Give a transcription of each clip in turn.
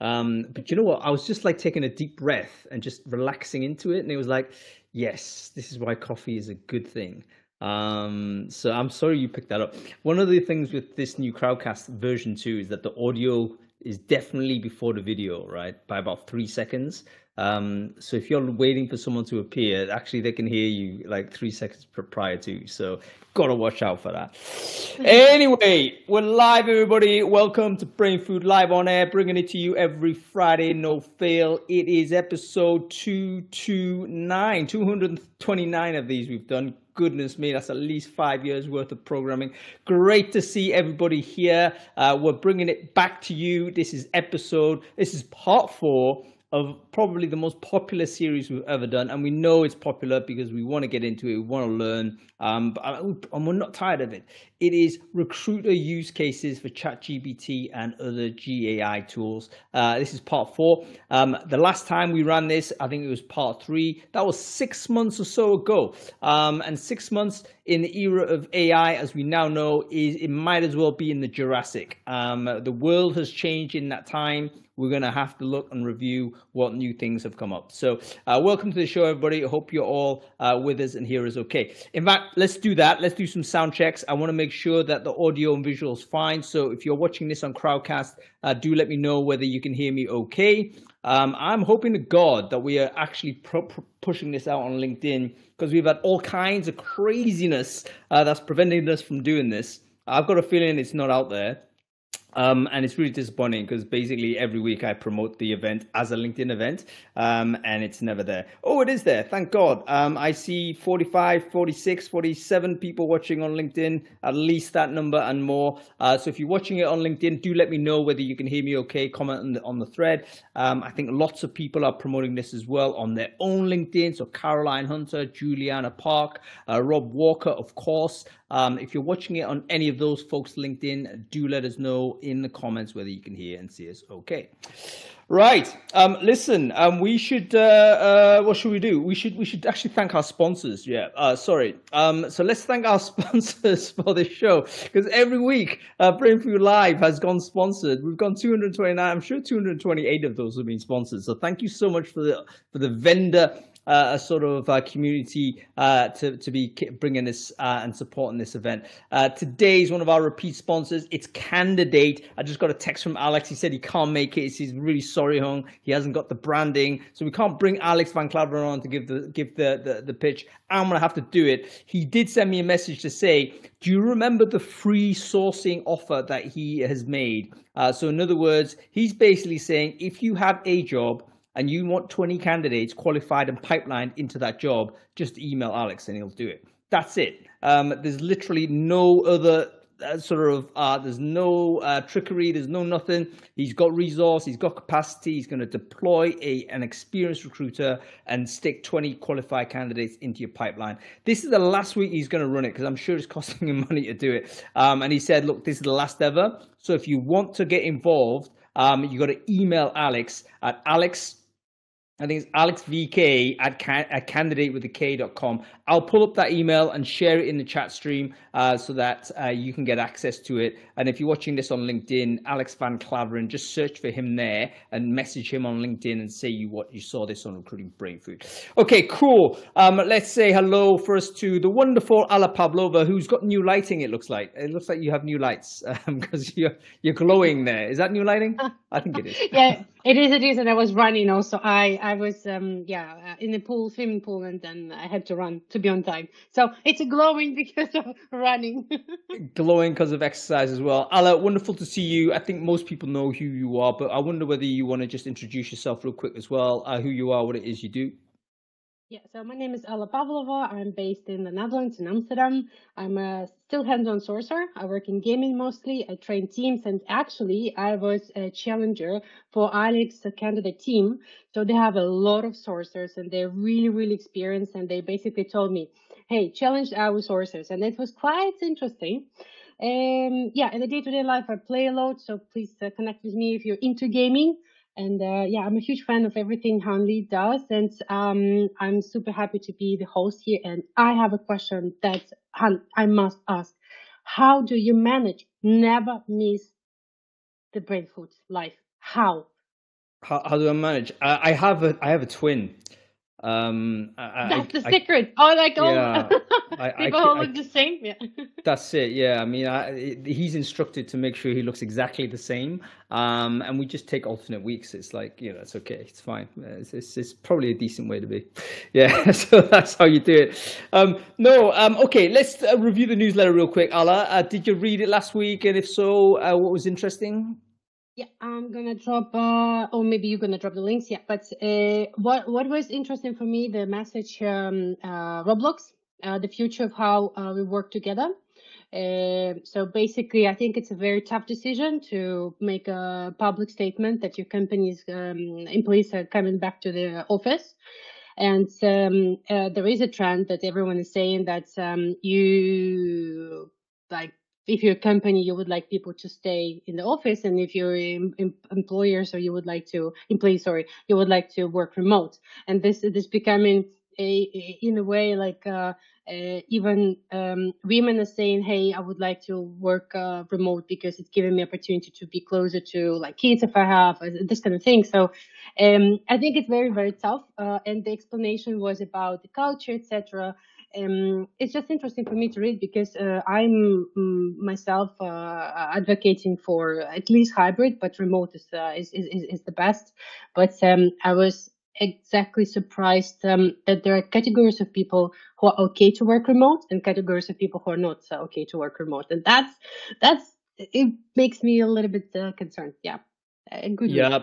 Um, but you know what? I was just like taking a deep breath and just relaxing into it, and it was like, yes, this is why coffee is a good thing. Um, so I'm sorry you picked that up. One of the things with this new Crowdcast version two is that the audio is definitely before the video, right? By about three seconds. Um, so if you're waiting for someone to appear, actually they can hear you like three seconds prior to. So gotta watch out for that. anyway, we're live, everybody. Welcome to Brainfood Live on Air, bringing it to you every Friday, no fail. It is episode 229, 229 of these we've done goodness me, that's at least five years worth of programming. Great to see everybody here. Uh, we're bringing it back to you. This is episode, this is part four of probably the most popular series we've ever done, and we know it's popular because we want to get into it, we want to learn, um, but, uh, and we're not tired of it. It is recruiter use cases for ChatGPT and other GAI tools. Uh, this is part four. Um, the last time we ran this, I think it was part three. That was six months or so ago, um, and six months in the era of AI, as we now know, is it might as well be in the Jurassic. Um, the world has changed in that time we're going to have to look and review what new things have come up. So, uh, welcome to the show, everybody. I hope you're all uh, with us and here is okay. In fact, let's do that. Let's do some sound checks. I want to make sure that the audio and visual is fine. So, if you're watching this on Crowdcast, uh, do let me know whether you can hear me okay. Um, I'm hoping to God that we are actually pro- pro- pushing this out on LinkedIn because we've had all kinds of craziness uh, that's preventing us from doing this. I've got a feeling it's not out there. Um, and it's really disappointing because basically every week I promote the event as a LinkedIn event um, and it's never there. Oh, it is there. Thank God. Um, I see 45, 46, 47 people watching on LinkedIn, at least that number and more. Uh, so if you're watching it on LinkedIn, do let me know whether you can hear me okay. Comment on the, on the thread. Um, I think lots of people are promoting this as well on their own LinkedIn. So Caroline Hunter, Juliana Park, uh, Rob Walker, of course. Um, if you're watching it on any of those folks' LinkedIn, do let us know in the comments whether you can hear and see us okay. Right. Um, listen, um, we should. Uh, uh, what should we do? We should. We should actually thank our sponsors. Yeah. Uh, sorry. Um, so let's thank our sponsors for this show because every week, uh, Brainfood Live has gone sponsored. We've gone 229. I'm sure 228 of those have been sponsored. So thank you so much for the for the vendor uh, a sort of uh, community uh, to, to be bringing this uh, and supporting this event. Uh, today is one of our repeat sponsors. It's Kandidate. I just got a text from Alex. He said he can't make it. He's really sorry, Hung. He hasn't got the branding, so we can't bring Alex Van Klaveren on to give the give the, the, the pitch. I'm gonna have to do it. He did send me a message to say, "Do you remember the free sourcing offer that he has made?" Uh, so in other words, he's basically saying, if you have a job and you want 20 candidates qualified and pipelined into that job, just email Alex and he'll do it. That's it. Um, there's literally no other uh, sort of uh, there's no uh, trickery there's no nothing he's got resource he's got capacity he's going to deploy a an experienced recruiter and stick 20 qualified candidates into your pipeline this is the last week he's going to run it because i'm sure it's costing him money to do it um, and he said look this is the last ever so if you want to get involved um, you got to email alex at alex I think it's alexvk at, can, at candidatewithak.com. I'll pull up that email and share it in the chat stream uh, so that uh, you can get access to it. And if you're watching this on LinkedIn, Alex Van Klaveren, just search for him there and message him on LinkedIn and say you what you saw this on Recruiting Brainfood. Okay, cool. Um, let's say hello first to the wonderful Alla Pavlova, who's got new lighting. It looks like it looks like you have new lights because um, you're you're glowing there. Is that new lighting? I think it is. yeah, it is. It is. And I was running also. I I was um yeah uh, in the pool, swimming pool, and then I had to run to be on time. So it's glowing because of running. glowing because of exercise as well. Alla, wonderful to see you. I think most people know who you are, but I wonder whether you want to just introduce yourself real quick as well, uh, who you are, what it is you do. Yeah, so my name is Alla Pavlova. I'm based in the Netherlands, in Amsterdam. I'm a still hands-on sourcer. I work in gaming mostly. I train teams, and actually, I was a challenger for Alex Kandidate team. So they have a lot of sourcers, and they're really, really experienced. And they basically told me, "Hey, challenge our sourcers," and it was quite interesting. Um, yeah, in the day-to-day life, I play a lot. So please uh, connect with me if you're into gaming. And uh, yeah, I'm a huge fan of everything Hung Lee does, and um, I'm super happy to be the host here. And I have a question that Hung, I must ask: How do you manage never miss the brain food life? How? How, how do I manage? I, I have a I have a twin. Um, I, That's the I, secret. Oh, like all yeah, I, I, people all I look the same. Yeah. That's it. Yeah, I mean, I, he's instructed to make sure he looks exactly the same, um, and we just take alternate weeks. It's like you know, it's okay, it's fine. It's, it's, it's probably a decent way to be. Yeah, so that's how you do it. Um, no, um, okay, let's uh, review the newsletter real quick. Alla, uh, did you read it last week? And if so, uh, what was interesting? Yeah, I'm gonna drop, uh, or maybe you're gonna drop the links. Yeah, but uh, what what was interesting for me, the message, um, uh, Roblox, uh, the future of how uh, we work together. Uh, so basically, I think it's a very tough decision to make a public statement that your company's um, employees are coming back to the office. And um, there is a trend that everyone is saying that um, you like if you're a company, you would like people to stay in the office, and if you're em- em- employers or you would like to employees, sorry, you would like to work remote. And this this becoming a, a in a way like uh, uh, even um, women are saying, "Hey, I would like to work uh, remote because it's giving me opportunity to be closer to like kids if I have uh, this kind of thing." So um, I think it's very very tough. Uh, and the explanation was about the culture, etc um, it's just interesting for me to read because uh, I'm mm, myself uh, advocating for at least hybrid, but remote is uh, is, is is the best. But um, I was exactly surprised um, that there are categories of people who are okay to work remote and categories of people who are not okay to work remote, and that's that's it makes me a little bit uh, concerned. Yeah, good. Yeah,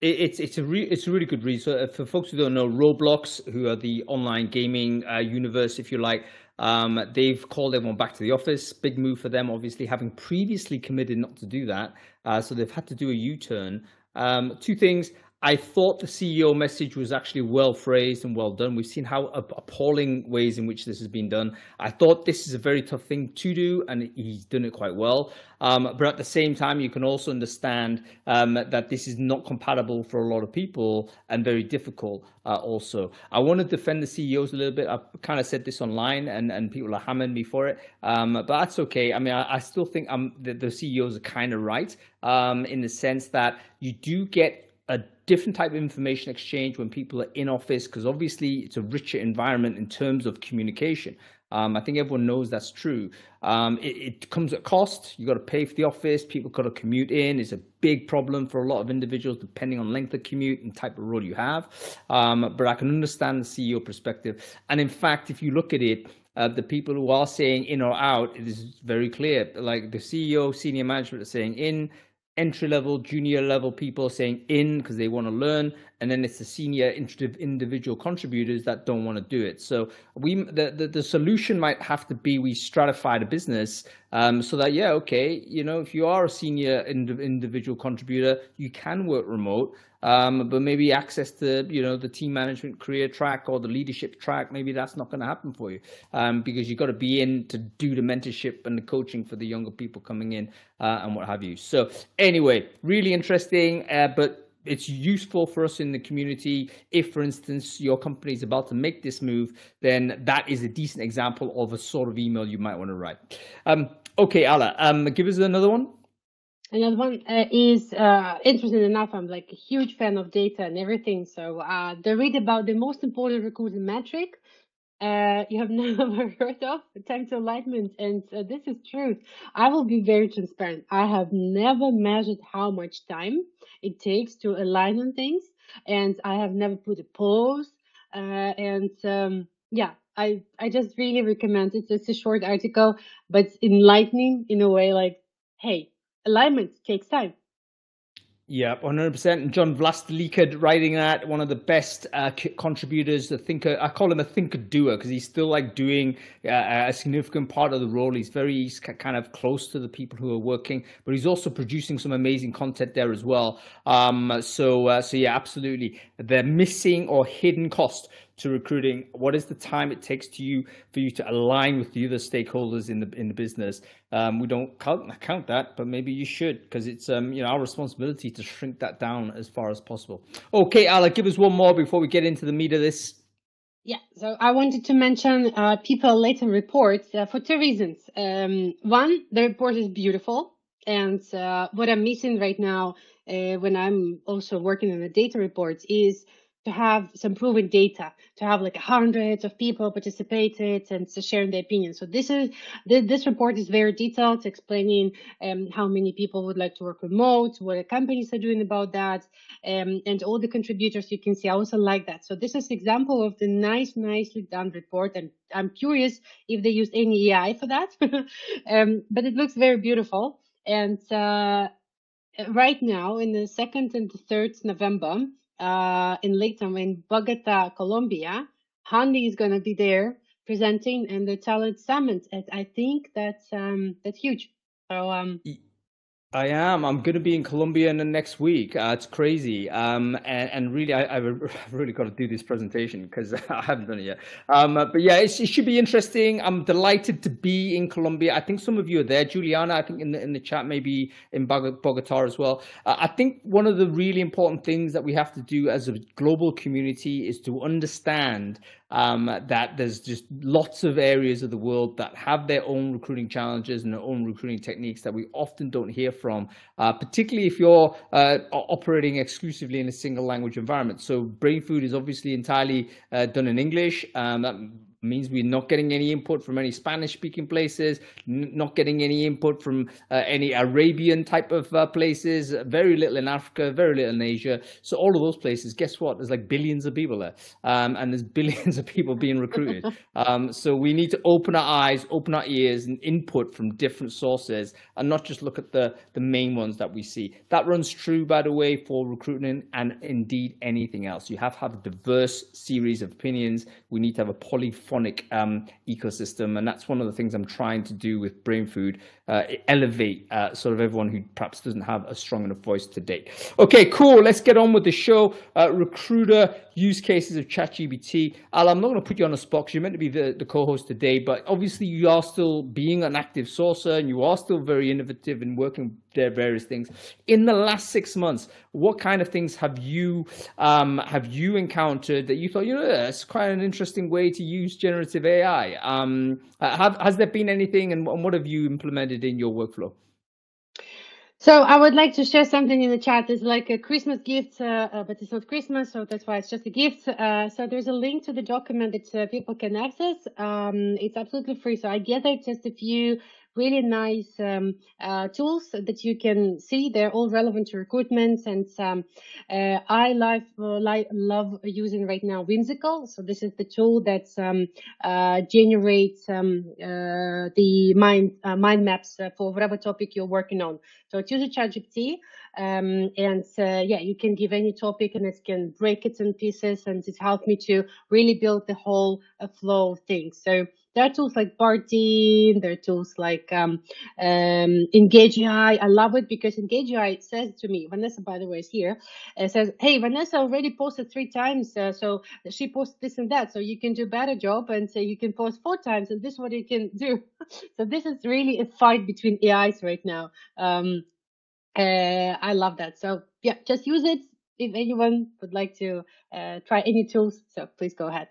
it's it's a re- it's a really good read. So uh, for folks who don't know, Roblox, who are the online gaming uh, universe, if you like, um, they've called everyone back to the office. Big move for them, obviously, having previously committed not to do that. Uh, so they've had to do a U-turn. Um, two things. I thought the CEO message was actually well phrased and well done. We've seen how appalling ways in which this has been done. I thought this is a very tough thing to do, and he's done it quite well. Um, but at the same time, you can also understand um, that this is not compatible for a lot of people and very difficult. Uh, also, I want to defend the CEOs a little bit. I kind of said this online, and, and people are hammering me for it. Um, but that's okay. I mean, I, I still think um, the, the CEOs are kind of right um, in the sense that you do get a different type of information exchange when people are in office because obviously it's a richer environment in terms of communication. Um, I think everyone knows that's true. Um, it, it, comes at cost. you've got to pay for the office. People got to commute in. It's a big problem for a lot of individuals, depending on length of commute and type of role you have. Um, but I can understand the CEO perspective. And in fact, if you look at it, uh, the people who are saying in or out, it is very clear. Like the CEO, senior management are saying in, entry level, junior level people saying in because they want to learn, and then it's the senior individual contributors that don't want to do it. So we the, the, the solution might have to be we stratify the business um, so that yeah okay you know if you are a senior ind- individual contributor you can work remote. Um, but maybe access to you know the team management career track or the leadership track maybe that's not going to happen for you. Um, because you've got to be in to do the mentorship and the coaching for the younger people coming in uh, and what have you. So anyway really interesting uh, but it's useful for us in the community. If for instance your company is about to make this move then that is a decent example of a sort of email you might want to write. Um, okay Alla, um, give us another one Another one uh, is uh, interesting enough. I'm like a huge fan of data and everything. So uh, they read about the most important recruiting metric uh, you have never heard of time to alignment, and uh, this is truth. I will be very transparent. I have never measured how much time it takes to align on things, and I have never put a pause. Uh, and um, yeah, I I just really recommend it. It's a short article, but enlightening in a way. Like, hey alignment takes time. Yeah, 100%. John Vlastelica writing that, one of the best uh, contributors, the thinker. I call him a thinker doer because he's still like doing uh, a significant part of the role. He's very he's kind of close to the people who are working, but he's also producing some amazing content there as well. Um, so, uh, so yeah, absolutely. The missing or hidden cost to recruiting what is the time it takes to you for you to align with the other stakeholders in the in the business? Um, we don't count, count that but maybe you should because it's um, you know our responsibility to shrink that down as far as possible. Okay Alla, give us one more before we get into the meat of this. Yeah, so I wanted to mention uh, People Later reports uh, for two reasons. Um, one, the report is beautiful, and uh, what I'm missing right now uh, when I'm also working on the data reports is to have some proven data, to have like hundreds of people participated and sharing their opinions. So this is this report is very detailed, explaining um, how many people would like to work remote, what companies are doing about that, um, and all the contributors you can see. I also like that. So this is example of the nice, nicely done report, and I'm curious if they use any AI for that. um, but it looks very beautiful, and. Uh, right now, in the second and the third November, uh, in Latam in Bogota, Colombia. Hung Lee is going to be there presenting and the talent summit. And I think that's um, that's huge. So um, I am. I'm going to be in Colombia in the next week. Uh, it's crazy. Um, and, and really, I, have really got to do this presentation because I haven't done it yet. Um, but yeah, it should be interesting. I'm delighted to be in Colombia. I think some of you are there. Juliana, I think in the, in the chat, maybe in Bogota as well. Uh, I think one of the really important things that we have to do as a global community is to understand um, that there's just lots of areas of the world that have their own recruiting challenges and their own recruiting techniques that we often don't hear from, uh, particularly if you're uh, operating exclusively in a single language environment. So Brainfood is obviously entirely uh, done in English. Um, means we're not getting any input from any Spanish speaking places, not getting any input from uh, any Arabian type of uh, places, very little in Africa, very little in Asia. So all of those places, guess what? There's like billions of people there, um, and there's billions of people being recruited. um, so we need to open our eyes, open our ears, and input from different sources, and not just look at the the main ones that we see. That runs true, by the way, for recruitment and indeed anything else. You have to have a diverse series of opinions. We need to have a polyphonic um, ecosystem, and that's one of the things I'm trying to do with Brainfood, uh, elevate uh, sort of everyone who perhaps doesn't have a strong enough voice to date. Okay, cool. Let's get on with the show. Uh, recruiter use cases of ChatGPT. Al, I'm not going to put you on the spot because you're meant to be the, the co-host today, but obviously you are still being an active sourcer and you are still very innovative in working their various things. In the last six months, what kind of things have you um, have you encountered that you thought, you know, that's quite an interesting way to use generative AI? Um, have, has there been anything, and what have you implemented in your workflow? So I would like to share something in the chat. It's like a Christmas gift, uh, uh, but it's not Christmas, so that's why it's just a gift. Uh, so there's a link to the document that uh, people can access. Um, it's absolutely free. So I gathered just a few really nice um, uh, tools that you can see. They're all relevant to recruitment. And um, uh, I love, uh, love using right now Whimsical. So this is the tool that um, uh, generates um, uh, the mind, uh, mind maps for whatever topic you're working on. So it uses ChatGPT. Um, and yeah, you can give any topic and it can break it in pieces and it helped me to really build the whole flow of things. So there are tools like Bardeen, there are tools like um, um, Engage AI. I love it because Engage AI says to me, Vanessa, by the way, is here, uh, says, hey, Vanessa already posted three times, uh, so she posted this and that, so you can do better job and so you can post four times and this is what you can do. so this is really a fight between AIs right now. Um, uh, I love that. So yeah, just use it if anyone would like to uh, try any tools. So please go ahead.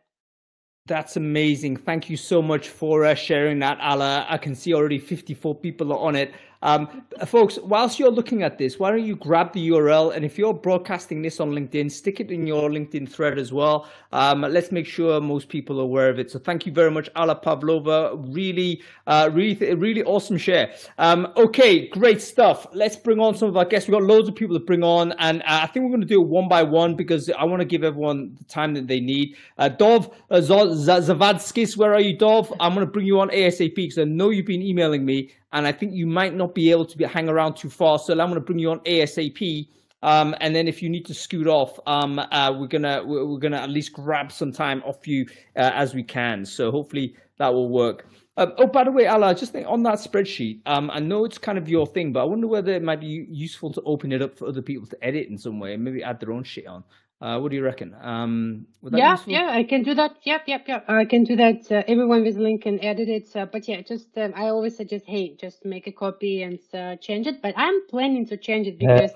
That's amazing. Thank you so much for uh, sharing that, Alla. I can see already 54 people are on it. Um, folks, whilst you're looking at this, why don't you grab the URL? And if you're broadcasting this on LinkedIn, stick it in your LinkedIn thread as well. Um, let's make sure most people are aware of it. So thank you very much, Alla Pavlova. Really, uh, really, really awesome share. Um, okay, great stuff. Let's bring on some of our guests. We've got loads of people to bring on, and uh, I think we're going to do it one by one because I want to give everyone the time that they need. Uh, Dov uh, Zavadskis, where are you, Dov? I'm going to bring you on ASAP because I know you've been emailing me and I think you might not be able to be, hang around too far. So I'm going to bring you on ASAP. Um, and then if you need to scoot off, um, uh, we're gonna we're gonna at least grab some time off you uh, as we can. So hopefully that will work. Uh, oh, by the way, Alla, just think on that spreadsheet. Um, I know it's kind of your thing, but I wonder whether it might be useful to open it up for other people to edit in some way and maybe add their own shit on. Uh, what do you reckon? Um, yeah, yeah, I can do that. Yep, yep, yep. I can do that. Uh, everyone with link can edit it. Uh, but yeah, just um, I always suggest, hey, just make a copy and uh, change it. But I'm planning to change it because,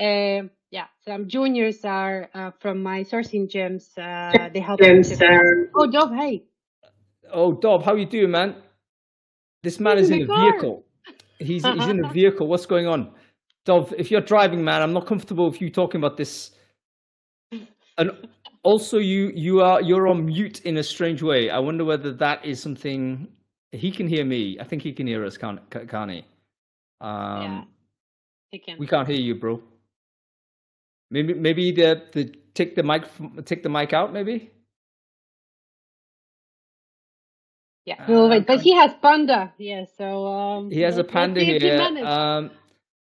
uh, yeah, some juniors are uh, from my sourcing gems. they help me. Oh, Dov, hey. Oh, Dov, how you doing, man? This man he's is in, in a vehicle. He's he's in a vehicle. What's going on? Dov, if you're driving, man, I'm not comfortable with you talking about this. And also, you you are you're on mute in a strange way. I wonder whether that is something he can hear me. I think he can hear us, can't, can't he? Um, yeah, he can. We can't hear you, bro. Maybe maybe the the take the mic take the mic out, maybe. Yeah, we'll wait. But he has panda. Yeah, so um, he has a let's- let's panda see he here. managed. Um,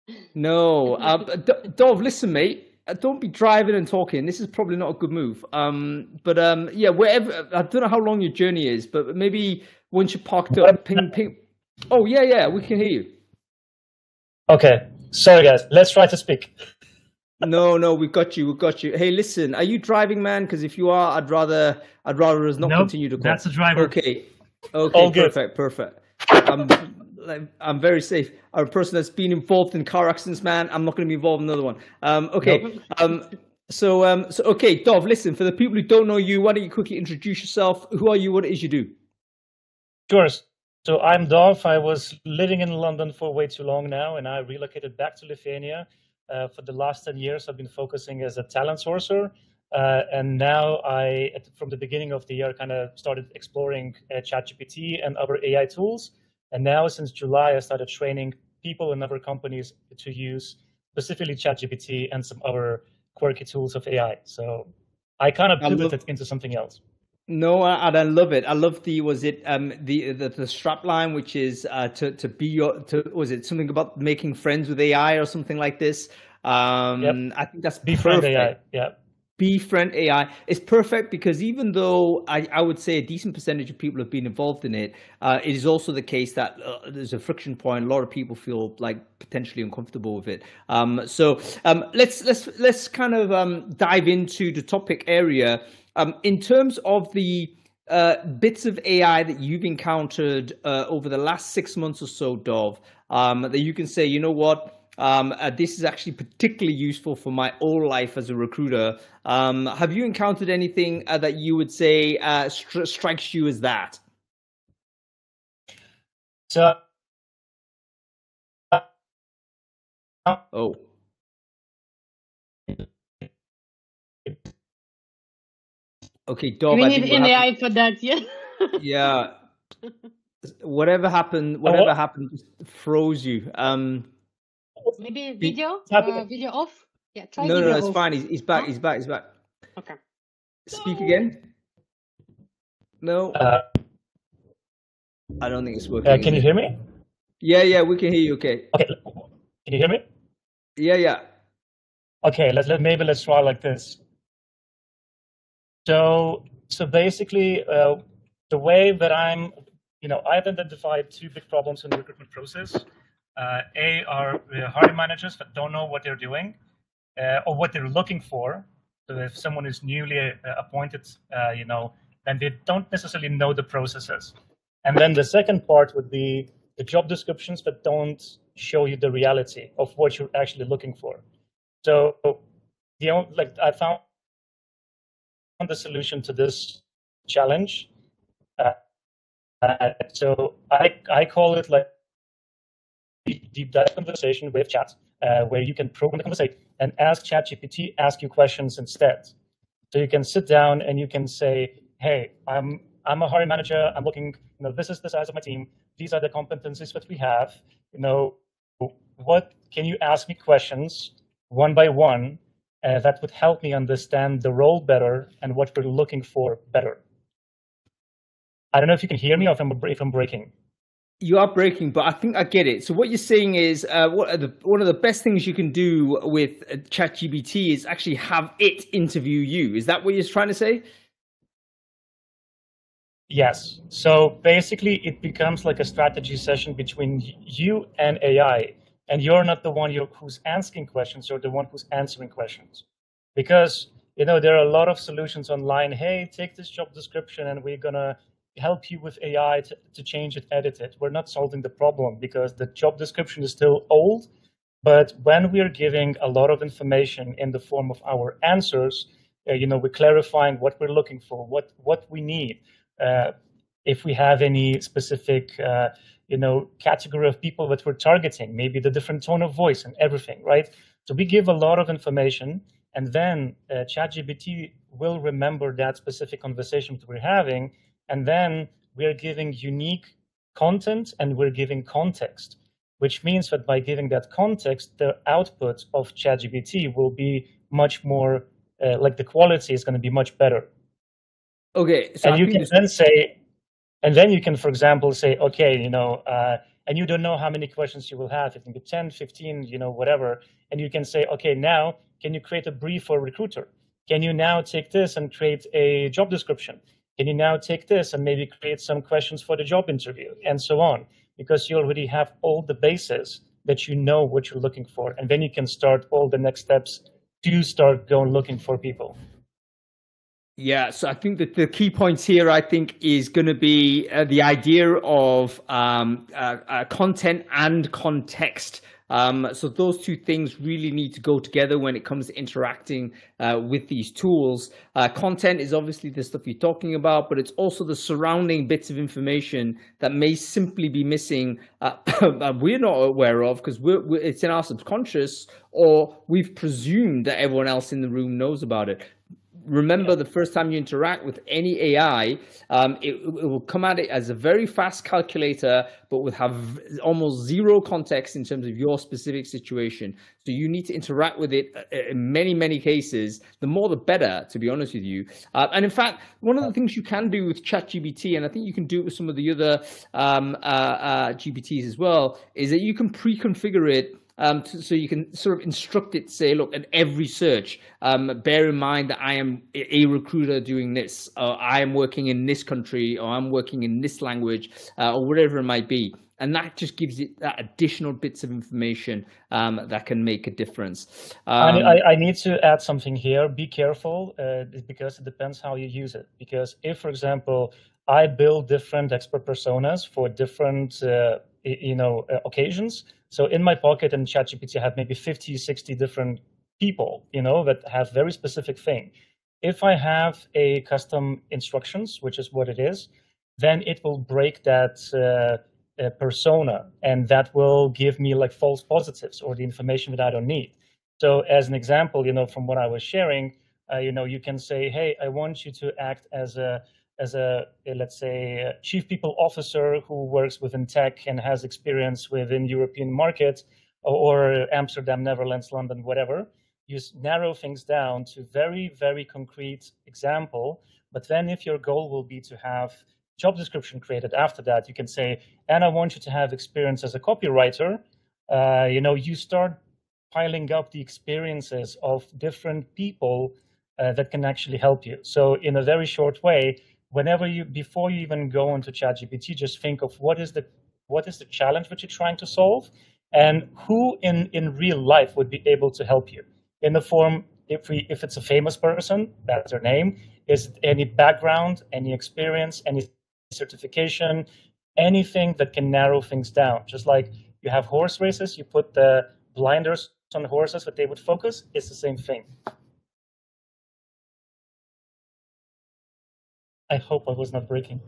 no, uh, but D- Dov, listen, mate. Uh, Don't be driving and talking. This is probably not a good move. Um, but um, yeah, wherever. I don't know how long your journey is, but maybe once you're parked up, ping, ping. Oh yeah, yeah, we can hear you. Okay, sorry guys. Let's try to speak. No, no, we got you. We got you. Hey, listen, are you driving, man? Because if you are, I'd rather, I'd rather us not Nope, continue to call. that's the driver. Okay, okay, All good. perfect, perfect. I'm, like, I'm very safe. I'm a person that's been involved in car accidents, man. I'm not going to be involved in another one. Um, okay. Um, so, um, so okay, Dov, listen. For the people who don't know you, why don't you quickly introduce yourself? Who are you? What it is you do? Sure. So I'm Dov. I was living in London for way too long now, and I relocated back to Lithuania. Uh, for the last 10 years, I've been focusing as a talent sourcer. Uh, and now I, at, from the beginning of the year, kind of started exploring uh, ChatGPT and other AI tools. And now, since July, I started training people in other companies to use specifically ChatGPT and some other quirky tools of AI. So I kind of I love- pivoted into something else. No, I- and I love it. I love the was it um the the, the strap line, which is uh to to be your to was it something about making friends with AI or something like this. Um, Yep. I think that's Befriend perfect. AI. Yeah. Befriend AI is perfect because even though I, I would say a decent percentage of people have been involved in it, uh, it is also the case that uh, there's a friction point. A lot of people feel like potentially uncomfortable with it. Um, so um, let's let's let's kind of um, dive into the topic area um, in terms of the uh, bits of AI that you've encountered uh, over the last six months or so, Dov, um, that you can say, you know what, um, uh, this is actually particularly useful for my whole life as a recruiter. Um, have you encountered anything uh, that you would say uh, stri- strikes you as that? So Oh, okay, Dov. we need think what an AI for that. Yeah. yeah whatever happened whatever happened just froze you um Maybe video. happening. Uh, video off. Yeah. Try no no video no it's off. fine he's, he's back Huh? he's back he's back Okay. speak again no uh, i don't think it's working uh, can you hear me? yeah yeah we can hear you okay Okay. Can you hear me? yeah yeah Okay. Let's let maybe let's try like this. So so basically, uh, the way that I'm, you know, I've identified two big problems in the recruitment process. Uh, a are hiring managers that don't know what they're doing uh, or what they're looking for. So if someone is newly uh, appointed, uh, you know, then they don't necessarily know the processes. And then the second part would be the job descriptions that don't show you the reality of what you're actually looking for. So the only, like I found the solution to this challenge. Uh, uh, so I I call it like deep dive conversation with chat, uh, where you can program the conversation and ask ChatGPT ask you questions instead. So you can sit down and you can say, "Hey, I'm I'm a hiring manager. I'm looking. You know, this is the size of my team. These are the competencies that we have. You know, what can you ask me questions one by one uh, that would help me understand the role better and what we're looking for better. I don't know if you can hear me or if I'm, if I'm breaking. You are breaking but i think i get it so what you're saying is uh, what the, one of the best things you can do with uh, ChatGPT is actually have it interview you is that what you're trying to say Yes. So basically, it becomes like a strategy session between you and AI, and you're not the one who's asking questions. You're the one who's answering questions, because you know there are a lot of solutions online. Hey, take this job description, and we're gonna help you with AI to, to change it, edit it. We're not solving the problem because the job description is still old. But when we are giving a lot of information in the form of our answers, uh, you know, we're clarifying what we're looking for, what what we need. Uh, if we have any specific, uh, you know, category of people that we're targeting, maybe the different tone of voice and everything, right? So we give a lot of information, and then uh, ChatGPT will remember that specific conversation that we're having, and then we're giving unique content and we're giving context, which means that by giving that context, the output of ChatGPT will be much more uh, like the quality is going to be much better. Okay, so and I you can then say, and then you can, for example, say, okay, you know, uh, and you don't know how many questions you will have. It can be 10, 15, you know, whatever. And you can say, okay, now can you create a brief for a recruiter? Can you now take this and create a job description? Can you now take this and maybe create some questions for the job interview and so on? Because you already have all the bases that you know what you're looking for. And then you can start all the next steps to start going looking for people. Yeah, so I think that the key points here, I think, is going to be uh, the idea of um, uh, uh, content and context. Um, so those two things really need to go together when it comes to interacting uh, with these tools. Uh, content is obviously the stuff you're talking about, but it's also the surrounding bits of information that may simply be missing. Uh, that we're not aware of because it's in our subconscious, or we've presumed that everyone else in the room knows about it remember the first time you interact with any AI, um, it, it, will come at it as a very fast calculator, but will have almost zero context in terms of your specific situation. So you need to interact with it in many, many cases. The more, the better, to be honest with you. Uh, and in fact, one of the things you can do with ChatGPT, and I think you can do it with some of the other um, uh, uh, GPTs as well, is that you can pre-configure it um, to, so you can sort of instruct it, say, look, at every search, um, bear in mind that I am a recruiter doing this, or I am working in this country, or I'm working in this language, uh, or whatever it might be. And that just gives it that additional bits of information um, that can make a difference. I, I, I, need to add something here. Be careful uh, because it depends how you use it. Because if, for example, I build different expert personas for different, uh, you know, uh, occasions, so in my pocket in ChatGPT, I have maybe 50, 60 different people, you know, that have very specific thing. If I have a custom instructions, which is what it is, then it will break that uh, uh, persona and that will give me like false positives or the information that I don't need. So as an example, you know, from what I was sharing, uh, you know, you can say, hey, I want you to act as a as a, let's say, a chief people officer who works within tech and has experience within European markets or Amsterdam, Netherlands, London, whatever. You narrow things down to very, very concrete example. But then if your goal will be to have job description created after that, you can say, and I want you to have experience as a copywriter. Uh, you know, you start piling up the experiences of different people uh, that can actually help you. So in a very short way, whenever you before you even go into ChatGPT, just think of what is the what is the challenge that you're trying to solve, and who in in real life would be able to help you in the form if we if it's a famous person, that's their name. Is any background, any experience, any certification, anything that can narrow things down. Just like you have horse races, you put the blinders on the horses that they would focus. It's the same thing. I hope I was not breaking.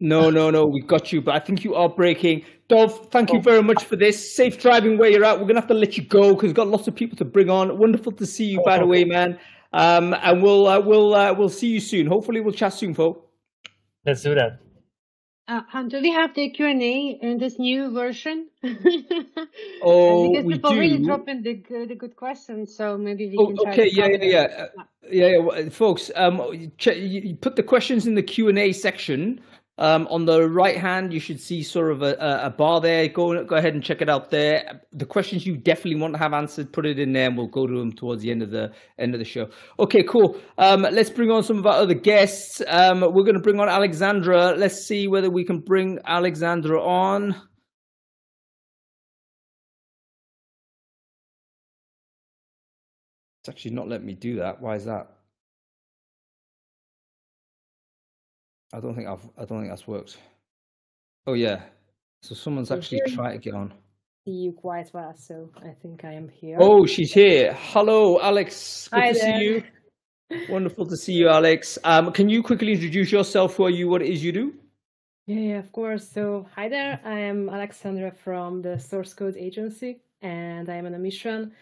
No, no, no, we got you, but I think you are breaking. Dov, thank you very much for this. Safe driving where you're at. We're gonna have to let you go because we've got lots of people to bring on. Wonderful to see you, by the way, man. Um, and we'll uh, we'll uh, we'll see you soon. Hopefully, we'll chat soon, folks. Let's do that. Uh, and do we have the Q and A in this new version? oh, because we people do. really drop in the good, the good questions, so maybe we Oh, can try okay, yeah, cover yeah, yeah, yeah, yeah. Folks, um, check, you put the questions in the Q and A section. Um, on the right hand, you should see sort of a, a bar there. Go go ahead and check it out there. The questions you definitely want to have answered, put it in there, and we'll go to them towards the end of the end of the show. Okay, cool. Um, let's bring on some of our other guests. Um, we're going to bring on Alexandra. Let's see whether we can bring Alexandra on. It's actually not letting me do that. Why is that? I don't think I've. I don't think that's worked. Oh yeah. So someone's So actually tried to get on. see you quite well, so I think I am here. Oh, she's here. Hello, Alex. Good Hi to there. see you. Wonderful to see you, Alex. Um, can you quickly introduce yourself? Who are you? What it is you do? Yeah, yeah, of course. So, hi there. I am Alexandra from the Source Code Agency, and I am on a mission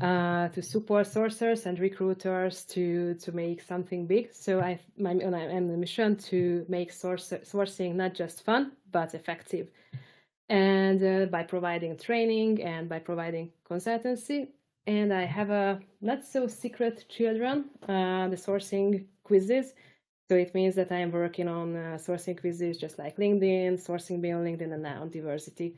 uh, to support sourcers and recruiters to to make something big. So, I I'm on a mission to make source, sourcing not just fun but effective, and uh, by providing training and by providing consultancy. And I have a not so secret children, uh, the sourcing quizzes so it means that I am working on uh, sourcing quizzes just like LinkedIn, sourcing beyond LinkedIn, and now on diversity.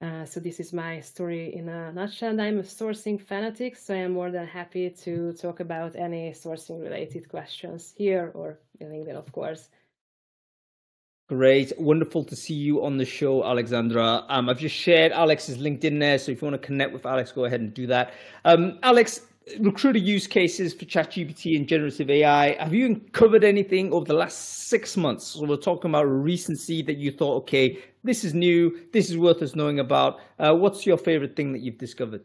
Uh, so this is my story in a nutshell. And I'm a sourcing fanatic, so I am more than happy to talk about any sourcing related questions here or in LinkedIn, of course. Great, wonderful to see you on the show, Alexandra. Um, I've just shared Alex's LinkedIn there, so if you want to connect with Alex, go ahead and do that. Um, Alex, recruiter use cases for ChatGPT and generative AI. Have you uncovered anything over the last six months? So we're talking about recency that you thought, okay, this is new, this is worth us knowing about. Uh, what's your favorite thing that you've discovered?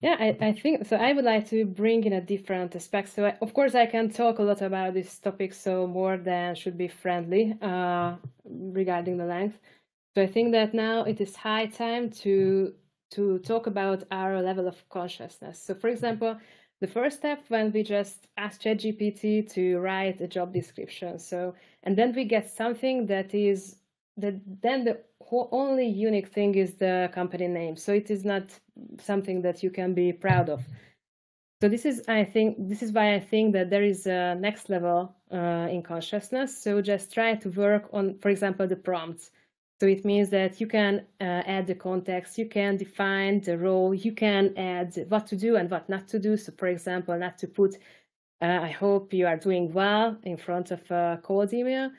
Yeah, I, I think so. I would like to bring in a different aspect. So, I, of course, I can talk a lot about this topic, so more than should be friendly uh, regarding the length. So, I think that now it is high time to to talk about our level of consciousness. So, for example, the first step when we just ask ChatGPT to write a job description. So, and then we get something that is that then the only unique thing is the company name. So it is not something that you can be proud of. So this is, I think, this is why I think that there is a next level uh, in consciousness. So just try to work on, for example, the prompts. So it means that you can uh, add the context, you can define the role, you can add what to do and what not to do. So for example, not to put, uh, I hope you are doing well in front of a cold email.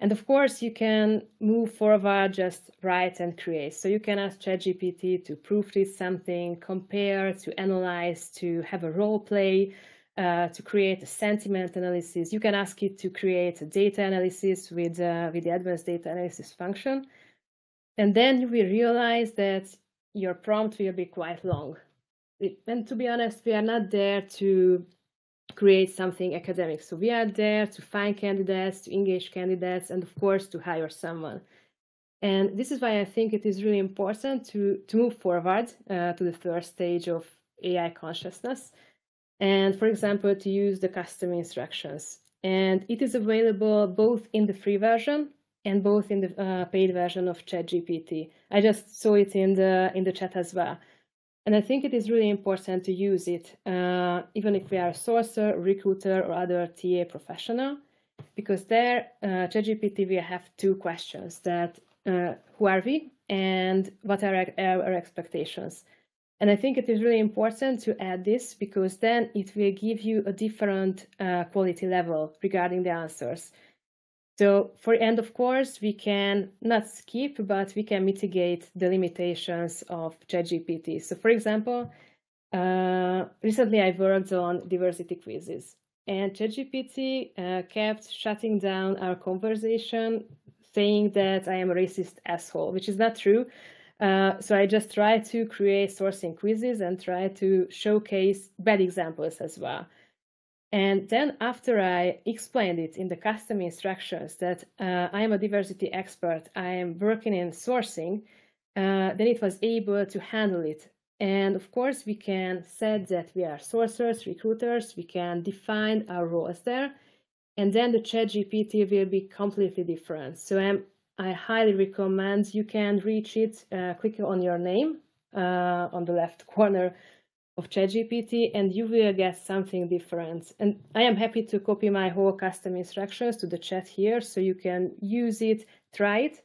And of course, you can move forward, just write and create. So you can ask ChatGPT to proofread something, compare, to analyze, to have a role play, uh, to create a sentiment analysis. You can ask it to create a data analysis with, uh, with the advanced data analysis function. And then you will realize that your prompt will be quite long. And to be honest, we are not there to create something academic. So we are there to find candidates, to engage candidates, and of course to hire someone. And this is why I think it is really important to, to move forward uh, to the third stage of AI consciousness. And for example, to use the custom instructions. And it is available both in the free version and both in the uh, paid version of ChatGPT. I just saw it in the in the chat as well. And I think it is really important to use it, uh, even if we are a sourcer, recruiter, or other TA professional, because there, uh, ChatGPT will have two questions that uh, who are we and what are our, our expectations. And I think it is really important to add this because then it will give you a different uh, quality level regarding the answers. So for and of course we can not skip, but we can mitigate the limitations of ChatGPT. So for example, uh, recently I worked on diversity quizzes, and ChatGPT uh, kept shutting down our conversation, saying that I am a racist asshole, which is not true. Uh, so I just try to create sourcing quizzes and try to showcase bad examples as well. And then after I explained it in the custom instructions that uh, I am a diversity expert, I am working in sourcing, uh, then it was able to handle it. And of course, we can set that we are sourcers, recruiters, we can define our roles there. And then the ChatGPT will be completely different. So I'm, I highly recommend you can reach it uh, clicking on your name uh, on the left corner of ChatGPT and you will get something different. And I am happy to copy my whole custom instructions to the chat here so you can use it, try it.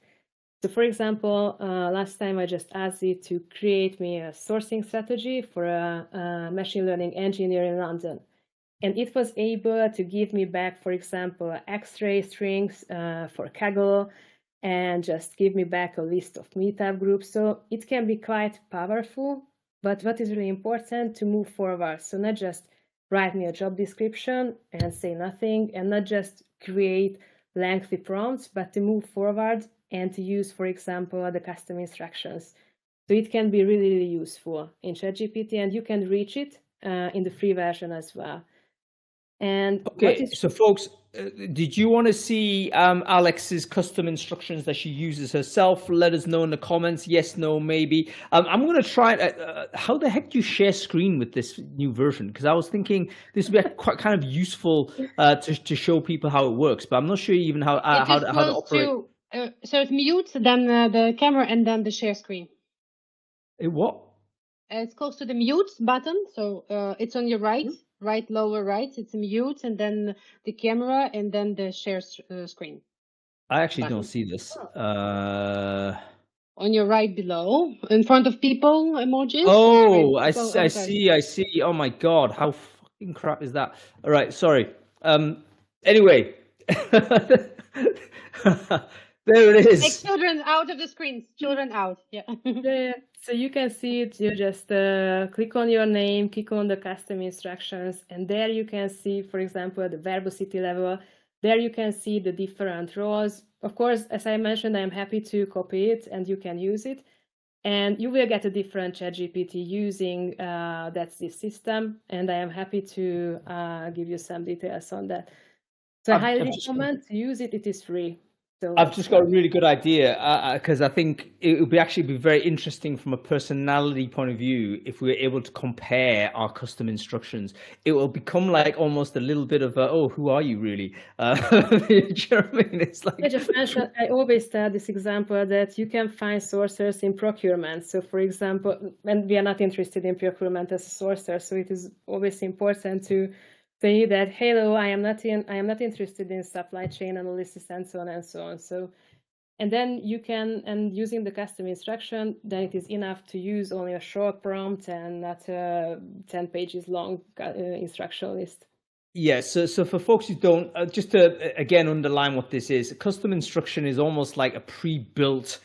So for example, uh, last time I just asked it to create me a sourcing strategy for a, a machine learning engineer in London. And it was able to give me back, for example, X-ray strings uh, for Kaggle and just give me back a list of meetup groups. So it can be quite powerful but what is really important to move forward. So not just write me a job description and say nothing and not just create lengthy prompts, but to move forward and to use, for example, the custom instructions. So it can be really, really useful in ChatGPT and you can reach it uh, in the free version as well. And okay, is... so folks, uh, did you want to see um, Alex's custom instructions that she uses herself? Let us know in the comments. Yes, no, maybe. Um, I'm going to try. Uh, uh, how the heck do you share screen with this new version? Because I was thinking this would be quite kind of useful uh, to to show people how it works, but I'm not sure even how uh, how, how to operate. To, uh, so it mutes then the camera and then the share screen. It what? it's close to the mute button, so it's on your right. Mm -hmm right lower right it's mute and then the camera and then the share uh, screen i actually button. don't see this. Uh on your right below in front of people emojis? Oh i, see, I see i see. Oh my god how fucking crap is that? All right sorry. Um anyway there it is. Take children out of the screens. Children out. Yeah. yeah. So you can see it. You just uh, click on your name, click on the custom instructions, and there you can see, for example, the verbosity level. There you can see the different roles. Of course, as I mentioned, I'm happy to copy it and you can use it. And you will get a different ChatGPT using uh, that system. And I am happy to uh, give you some details on that. So I highly recommend to use it. It is free. So I've just got a really good idea because uh, uh I think it would be actually be very interesting from a personality point of view if we were able to compare our custom instructions. It will become like almost a little bit of a, oh, who are you really? Uh, you know what I mean? It's like I. I always tell this example that you can find sources in procurement. So, for example, and we are not interested in procurement as a sourcer, so it is always important to say that hello i am not in i am not interested in supply chain analysis and so on and so on so and then you can and using the custom instruction then it is enough to use only a short prompt and not a 10 pages long uh, instruction list yeah, so so for folks who don't, uh, just to again underline what this is, custom instruction is almost like a pre-built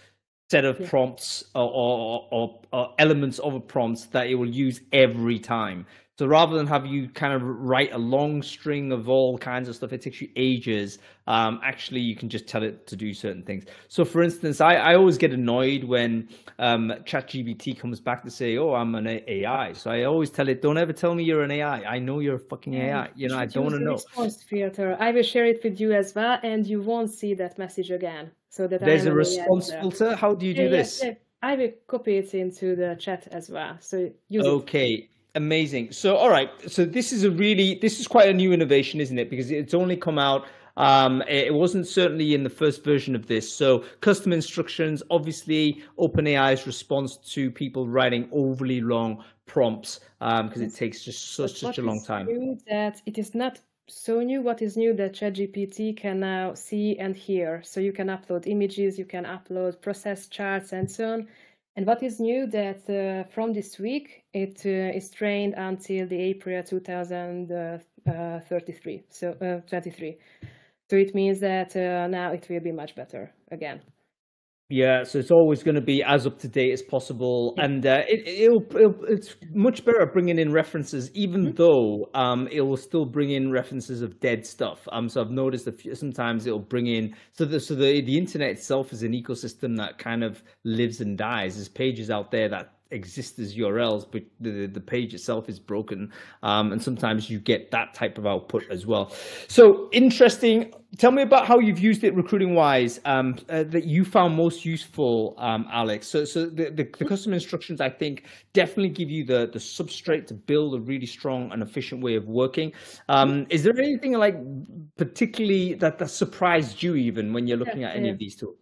set of yeah. prompts or, or, or, or, elements of a prompt that it will use every time. So rather than have you kind of write a long string of all kinds of stuff, it takes you ages. Um, actually, you can just tell it to do certain things. So, for instance, I, I always get annoyed when um, ChatGPT comes back to say, "Oh, I'm an AI." So I always tell it, "Don't ever tell me you're an AI. I know you're a fucking AI. You know, I don't want to know." Response filter. I will share it with you as well, and you won't see that message again. So that there's a response filter. How do you do yeah, this? Yeah, I will copy it into the chat as well. So use okay. It amazing. So, all right. So this is a really this is quite a new innovation, isn't it? Because it's only come out. Um, it wasn't certainly in the first version of this. So custom instructions, obviously, OpenAI's response to people writing overly long prompts because um, it takes just such such a long time. That it is not so new. What is new that ChatGPT can now see and hear. So you can upload images, you can upload process charts, and so on and what is new that uh, from this week, it uh, is trained until the April 2033, so uh, 23. So it means that uh, now it will be much better again. Yeah, so it's always going to be as up to date as possible, and uh, it, it'll, it'll, it's much better bringing in references, even mm-hmm. though um, it will still bring in references of dead stuff. Um, so I've noticed that sometimes it'll bring in so the so the the internet itself is an ecosystem that kind of lives and dies. There's pages out there that exist as URLs, but the, the page itself is broken. Um, and sometimes you get that type of output as well. So interesting. Tell me about how you've used it recruiting wise um, uh, that you found most useful, um, Alex. So, so the, the, the, custom instructions, I think, definitely give you the, the substrate to build a really strong and efficient way of working. Um, is there anything like particularly that, that surprised you even when you're looking yeah, at any yeah. of these tools?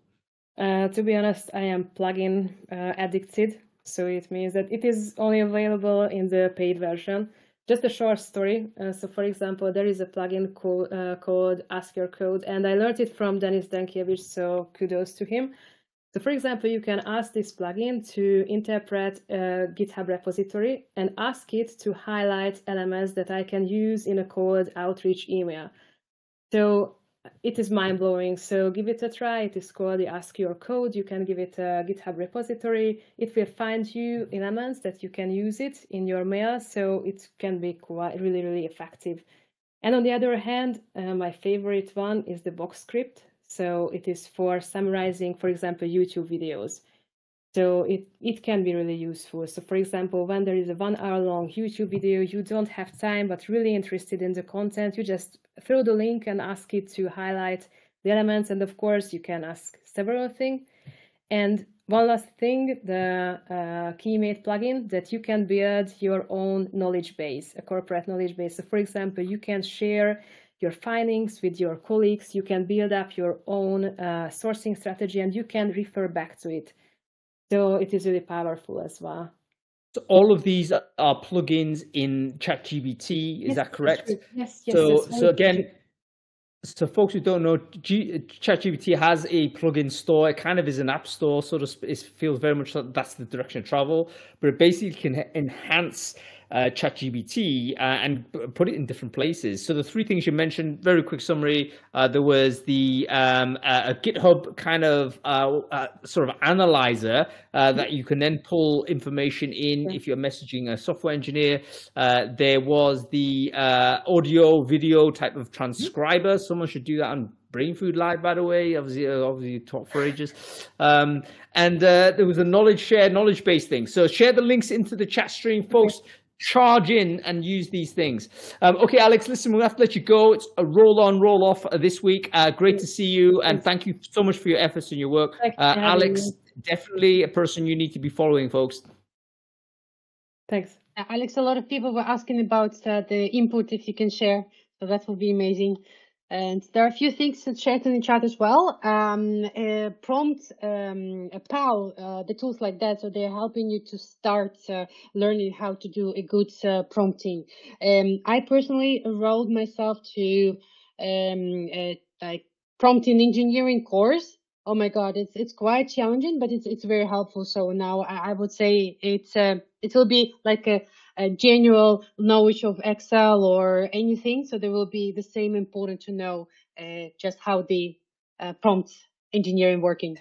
Uh, to be honest, I am plugin uh, addicted. So it means that it is only available in the paid version. Just a short story. Uh, so for example, there is a plugin called, uh, called Ask Your Code, and I learned it from Denis Dankievich, so kudos to him. So for example, you can ask this plugin to interpret a GitHub repository and ask it to highlight elements that I can use in a cold outreach email. So it is mind blowing. So give it a try. It is called the Ask Your Code. You can give it a GitHub repository. It will find you elements that you can use it in your mail. So it can be quite really, really effective. And on the other hand, uh, my favorite one is the VoxScript. So it is for summarizing, for example, YouTube videos. So it, it can be really useful. So for example, when there is a one hour long YouTube video, you don't have time, but really interested in the content, you just throw the link and ask it to highlight the elements. And of course, you can ask several things. And one last thing, the uh, KeyMate plugin that you can build your own knowledge base, a corporate knowledge base. So for example, you can share your findings with your colleagues, you can build up your own uh, sourcing strategy and you can refer back to it. So it is really powerful as well. So all of these are plugins in ChatGPT, is yes, that correct? Yes, yes. So, so again, so folks who don't know, G- ChatGPT has a plugin store. It kind of is an app store, sort of. It feels very much like that's the direction of travel, but it basically can enhance uh, ChatGPT uh, and put it in different places. So the three things you mentioned, very quick summary. Uh, there was the um, a GitHub kind of uh, uh, sort of analyzer uh, that you can then pull information in if you're messaging a software engineer. there was the audio video type of transcriber. Someone should do that on Brainfood Live, by the way. Obviously, obviously talked for ages. Um, and uh, there was a knowledge share, knowledge base thing. So share the links into the chat stream, folks charge in and use these things. Um, okay, Alex, listen, we'll have to let you go. It's a roll on, roll off this week. Uh, great to see you, and thank you so much for your efforts and your work. Uh, Alex, definitely a person you need to be following, folks. Thanks. Uh, Alex, a lot of people were asking about uh, the input, if you can share. So that will be amazing. And there are a few things to share in the chat as well. Um, prompt, um, a PAL, uh, the tools like that. So they're helping you to start uh, learning how to do a good uh, prompting. Um, I personally enrolled myself to um, a, like prompting engineering course. Oh my God, it's it's quite challenging, but it's it's very helpful. So now I, I would say it's uh, it will be like a a general knowledge of Excel or anything. So there will be the same important to know uh, just how the uh, prompt engineering working.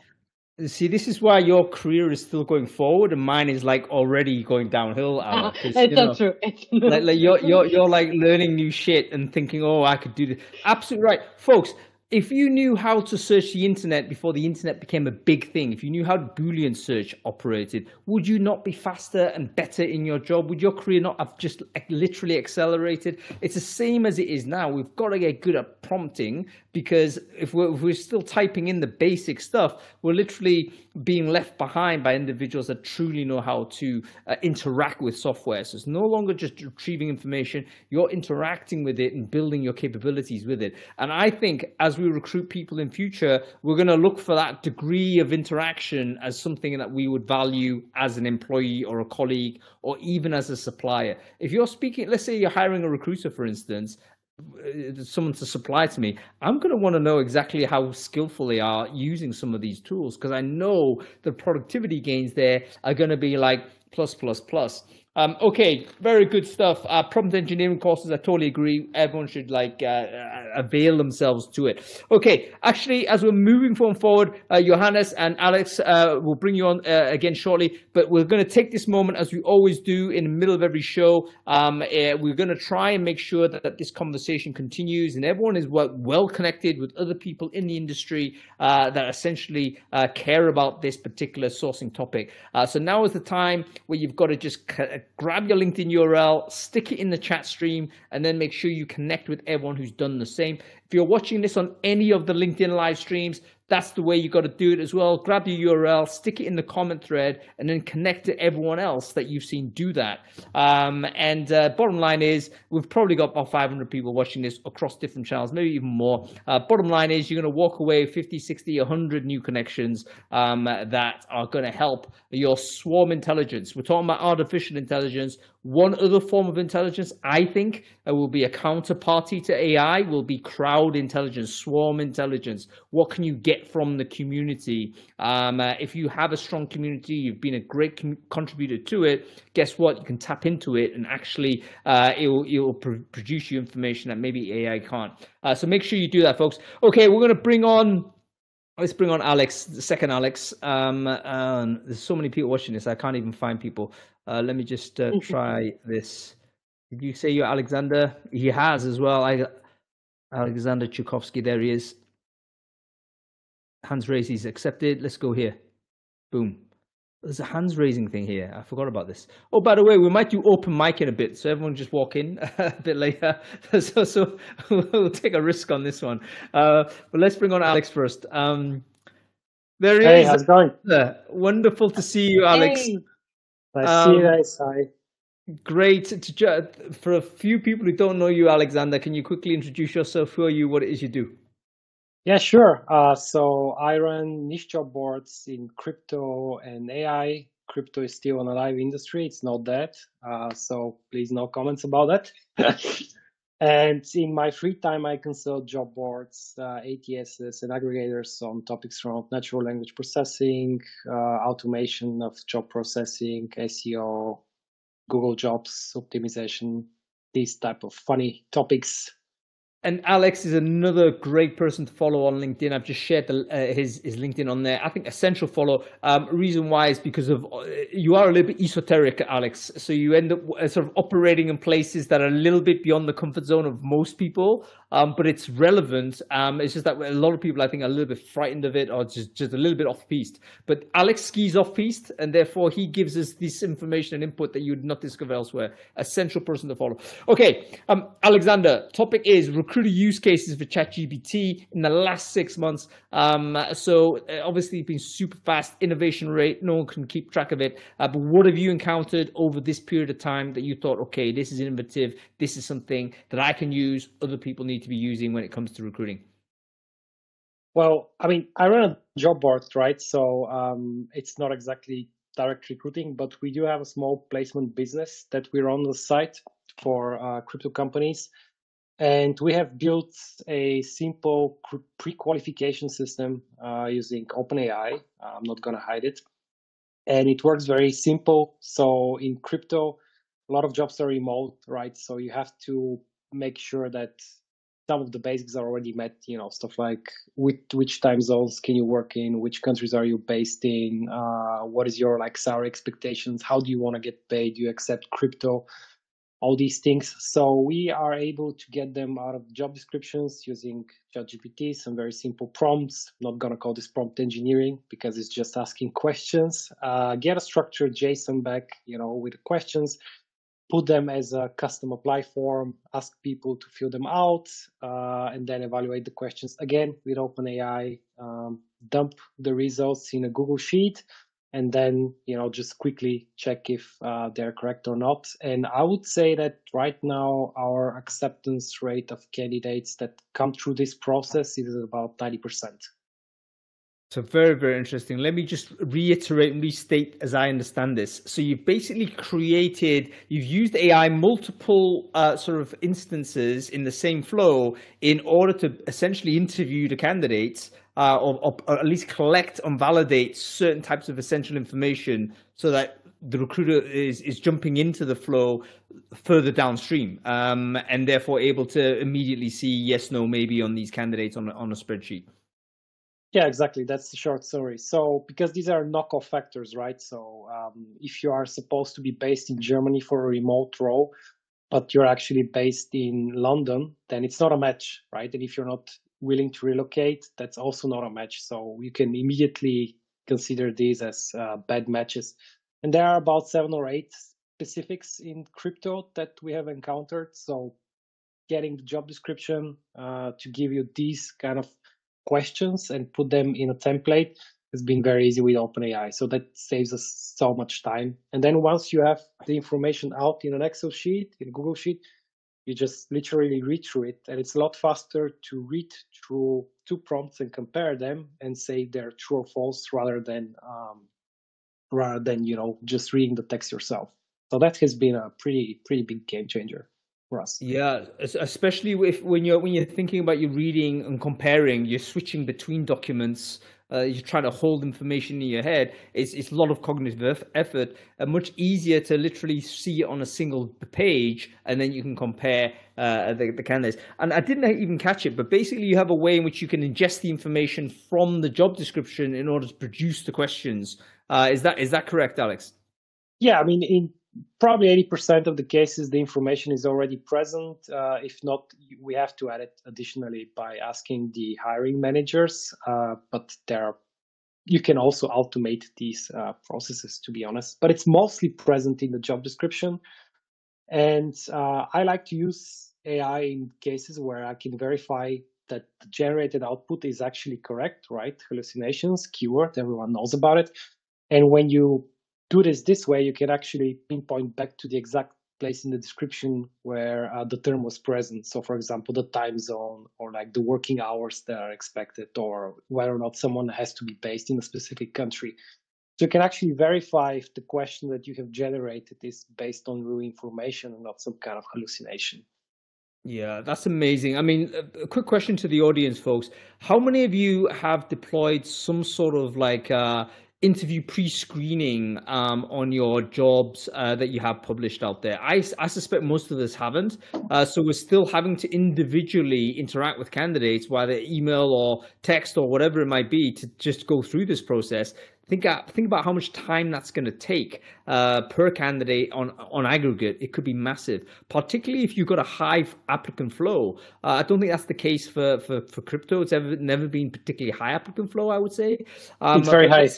See, this is why your career is still going forward, and mine is like already going downhill. It's not know, true. It's like, like you're you're you're like learning new shit and thinking, oh, I could do this. Absolutely right, folks if you knew how to search the internet before the internet became a big thing, if you knew how Boolean search operated, would you not be faster and better in your job? Would your career not have just literally accelerated? It's the same as it is now. We've got to get good at prompting because if we're, if we're still typing in the basic stuff, we're literally being left behind by individuals that truly know how to uh, interact with software. So it's no longer just retrieving information, you're interacting with it and building your capabilities with it. And I think as we recruit people in future, we're going to look for that degree of interaction as something that we would value as an employee or a colleague or even as a supplier. If you're speaking, let's say you're hiring a recruiter, for instance, Uh, someone to supply to me, I'm going to want to know exactly how skillful they are using some of these tools because I know the productivity gains there are going to be like plus, plus, plus. Um, okay, very good stuff. Uh, prompt engineering courses, I totally agree. Everyone should like uh, uh avail themselves to it. Okay, actually, as we're moving forward, uh, Johannes and Alex uh, will bring you on uh, again shortly. But we're going to take this moment, as we always do in the middle of every show. Um, we're going to try and make sure that, that, this conversation continues and everyone is well, well connected with other people in the industry that essentially care about this particular sourcing topic. so now is the time where you've got to just grab your LinkedIn URL, stick it in the chat stream, and then make sure you connect with everyone who's done the same. If you're watching this on any of the LinkedIn live streams, that's the way you got to do it as well. Grab your URL, stick it in the comment thread, and then connect to everyone else that you've seen do that. Um, and uh, bottom line is, we've probably got about 500 people watching this across different channels, maybe even more. Uh, bottom line is, you're going to walk away 50, 60, 100 new connections um, that are going to help your swarm intelligence. We're talking about artificial intelligence. One other form of intelligence, I think, uh, will be a counterparty to AI, will be crowd intelligence, swarm intelligence. What can you get from the community? Um, uh, if you have a strong community, you've been a great contributor to it, guess what? You can tap into it and actually uh, it will, it will pr- produce you information that maybe AI can't. Uh, so make sure you do that, folks. Okay, we're going to bring on Let's bring on Alex, the second Alex. Um, um, there's so many people watching this, I can't even find people. Uh, let me just uh, try this. Did you say you're Alexander? He has as well. I, Alexander Chukovski, there he is. Hands raised, he's accepted. Let's go here. Boom. there's a hands raising thing here. I forgot about this. Oh, by the way, we might do open mic in a bit, so everyone just walk in a bit later. so, so we'll take a risk on this one. Uh, but let's bring on Alex first. Um, there hey, is. how's it going? Wonderful to see you, Alex. Hey. Nice to see Um, guys. Hi. Great. To, for a few people who don't know you, Alexander, can you quickly introduce yourself? Who are you? What it is you do? Yeah, sure. Uh, so I run niche job boards in crypto and AI. Crypto is still an alive industry. It's not dead. Uh, so please no comments about that. and in my free time, I consult job boards, uh, ATSs, and aggregators on topics around natural language processing, uh, automation of job processing, SEO, Google Jobs optimization, these type of funny topics And Alex is another great person to follow on LinkedIn. I've just shared the, uh, his his LinkedIn on there. I think essential follow. Um, reason why is because of uh, you are a little bit esoteric, Alex. So you end up uh, sort of operating in places that are a little bit beyond the comfort zone of most people. Um, but it's relevant. Um, it's just that a lot of people, I think, are a little bit frightened of it or just just a little bit off piste. But Alex skis off piste, and therefore he gives us this information and input that you would not discover elsewhere. Essential person to follow. Okay, um, Alexander. Topic is recruiter use cases for ChatGPT in the last six months. Um, so uh, obviously, it's been super fast. Innovation rate, no one can keep track of it. Uh, but what have you encountered over this period of time that you thought, okay, this is innovative. This is something that I can use. Other people need to be using when it comes to recruiting. Well, I mean, I run a job board, right? So um, it's not exactly direct recruiting, but we do have a small placement business that we run on the site for uh, crypto companies. And we have built a simple pre-qualification system uh, using OpenAI. I'm not going to hide it. And it works very simple. So in crypto, a lot of jobs are remote, right? So you have to make sure that some of the basics are already met you know stuff like which which time zones can you work in which countries are you based in uh, what is your like salary expectations how do you want to get paid do you accept crypto all these things. So we are able to get them out of job descriptions using ChatGPT some very simple prompts. Not gonna call this prompt engineering because it's just asking questions. Uh, get a structured json back you know with questions put them as a custom apply form, ask people to fill them out, uh, and then evaluate the questions again with OpenAI, um, dump the results in a Google Sheet, and then you know just quickly check if uh, they're correct or not. And I would say that right now our acceptance rate of candidates that come through this process is about ninety percent. So very, very interesting. Let me just reiterate and restate as I understand this. So you've basically created, you've used AI multiple uh, sort of instances in the same flow in order to essentially interview the candidates uh, or, or, at least collect and validate certain types of essential information so that the recruiter is, is jumping into the flow further downstream um, and therefore able to immediately see yes, no, maybe on these candidates on, on a spreadsheet. Yeah, exactly. That's the short story. So, because these are knockoff factors, right? So, um, if you are supposed to be based in Germany for a remote role, but you're actually based in London, then it's not a match, right? And if you're not willing to relocate, that's also not a match. So, you can immediately consider these as uh, bad matches. And there are about seven or eight specifics in crypto that we have encountered. So, getting the job description uh, to give you these kind of questions and put them in a template has been very easy with OpenAI. So that saves us so much time. And then once you have the information out in an Excel sheet, in Google Sheet, you just literally read through it. And it's a lot faster to read through two prompts and compare them and say they're true or false rather than um, rather than you know just reading the text yourself. So that has been a pretty pretty big game changer for us. Yeah, especially if when you're when you're thinking about your reading and comparing, you're switching between documents. Uh, you're trying to hold information in your head. It's it's a lot of cognitive effort. Uh, much easier to literally see it on a single page, and then you can compare uh, the the candidates. And I didn't even catch it, but basically you have a way in which you can ingest the information from the job description in order to produce the questions. Uh, is that is that correct, Alex? Yeah, I mean, in probably 80% of the cases, the information is already present. Uh, if not, we have to add it additionally by asking the hiring managers. Uh, but there are you can also automate these uh, processes, to be honest. But it's mostly present in the job description. And uh, I like to use AI in cases where I can verify that the generated output is actually correct, right? Hallucinations, keyword, everyone knows about it. And when you do this this way, you can actually pinpoint back to the exact place in the description where uh, the term was present. So, for example, the time zone or like the working hours that are expected, or whether or not someone has to be based in a specific country. So, you can actually verify if the question that you have generated is based on real information and not some kind of hallucination. Yeah, that's amazing. I mean, a quick question to the audience, folks. How many of you have deployed some sort of like uh, interview pre-screening um, on your jobs uh, that you have published out there. I, I suspect most of us haven't. Uh, so we're still having to individually interact with candidates, whether email or text or whatever it might be, to just go through this process. Think, think about how much time that's going to take uh, per candidate on on aggregate. It could be massive, particularly if you've got a high applicant flow. Uh, I don't think that's the case for, for, for crypto. It's ever never been particularly high applicant flow. I would say um, it's very high.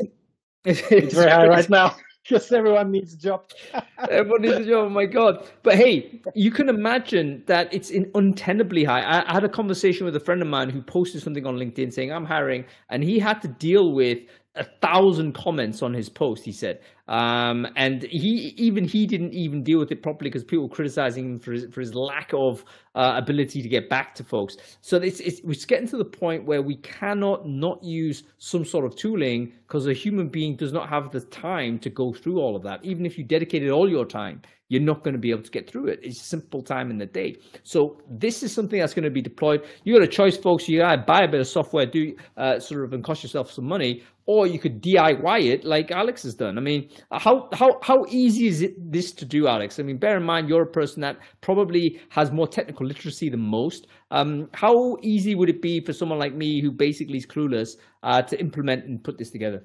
It's, very high right now because everyone needs a job. everyone needs a job. Oh my god! But hey, you can imagine that it's in untenably high. I, I, had a conversation with a friend of mine who posted something on LinkedIn saying I'm hiring, and he had to deal with a thousand comments on his post. He said, um, and he even he didn't even deal with it properly because people were criticizing him for his for his lack of uh, ability to get back to folks. So it's, it's it's getting to the point where we cannot not use some sort of tooling because a human being does not have the time to go through all of that. Even if you dedicated all your time, you're not going to be able to get through it. It's a simple time in the day. So this is something that's going to be deployed. You got a choice, folks. You gotta buy a bit of software, do uh, sort of, and cost yourself some money, or you could DIY it like Alex has done. I mean, how how how easy is it this to do, Alex? I mean, bear in mind you're a person that probably has more technical literacy than most. Um, how easy would it be for someone like me who basically is clueless uh, to implement and put this together?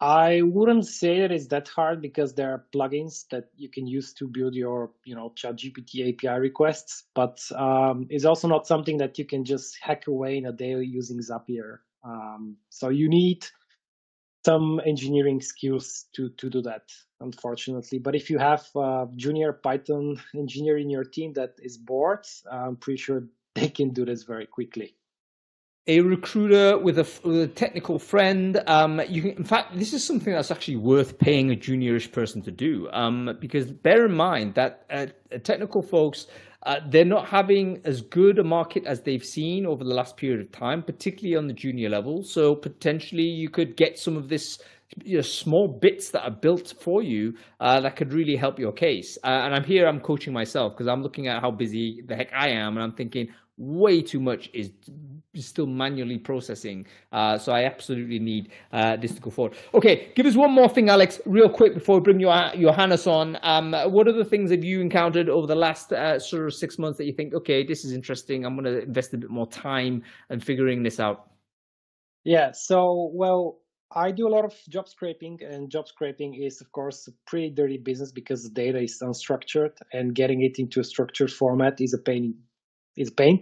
I wouldn't say that it's that hard because there are plugins that you can use to build your, you know, ChatGPT API requests. But um, it's also not something that you can just hack away in a day using Zapier. Um, so you need some engineering skills to to do that, unfortunately. But if you have a junior Python engineer in your team that is bored, I'm pretty sure they can do this very quickly a recruiter with a, with a technical friend. Um, you can, in fact, this is something that's actually worth paying a juniorish person to do. Um, because bear in mind that uh, technical folks, uh, they're not having as good a market as they've seen over the last period of time, particularly on the junior level. So potentially you could get some of this you know, small bits that are built for you uh, that could really help your case. Uh, and I'm here, I'm coaching myself because I'm looking at how busy the heck I am, and I'm thinking way too much is still manually processing. Uh, so I absolutely need uh, this to go forward. Okay, give us one more thing, Alex, real quick before we bring your, Johannes on. Um, what are the things have you encountered over the last uh, sort of six months that you think, okay, this is interesting. I'm going to invest a bit more time in figuring this out. Yeah. So, well, I do a lot of job scraping, and job scraping is, of course, a pretty dirty business because the data is unstructured, and getting it into a structured format is a pain. Is pain.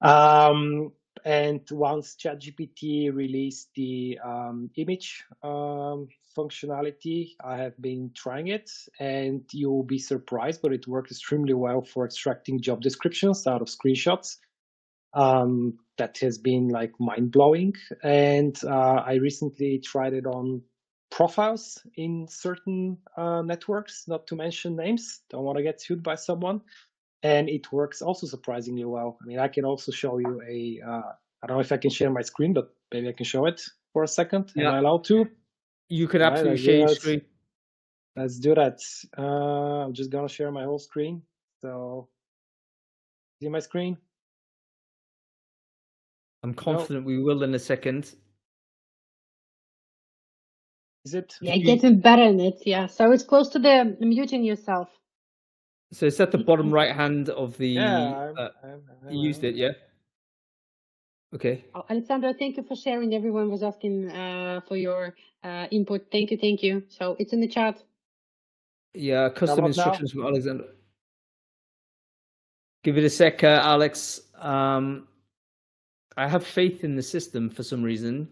Um, and once ChatGPT released the um, image um, functionality, I have been trying it, and you'll be surprised, but it worked extremely well for extracting job descriptions out of screenshots. Um, that has been like mind blowing. And uh, I recently tried it on profiles in certain uh, networks, not to mention names. Don't want to get sued by someone and it works also surprisingly well. I mean, I can also show you a. Uh, I don't know if I can share my screen, but maybe I can show it for a second. Yeah. Am I allowed to? You could absolutely right, share your screen. Let's do that. Uh, I'm just gonna share my whole screen. So, see my screen? I'm confident no. we will in a second. Is it? Yeah, getting better in it. Yeah. So it's close to the muting yourself. So it's at the bottom right hand of the. Yeah, uh, I'm, I'm, you used it, yeah. Okay. Oh, Alessandro, thank you for sharing. Everyone was asking uh, for your uh, input. Thank you, thank you. So it's in the chat. Yeah, custom instructions now. from Alexander. Give it a sec, uh, Alex. Um, I have faith in the system for some reason.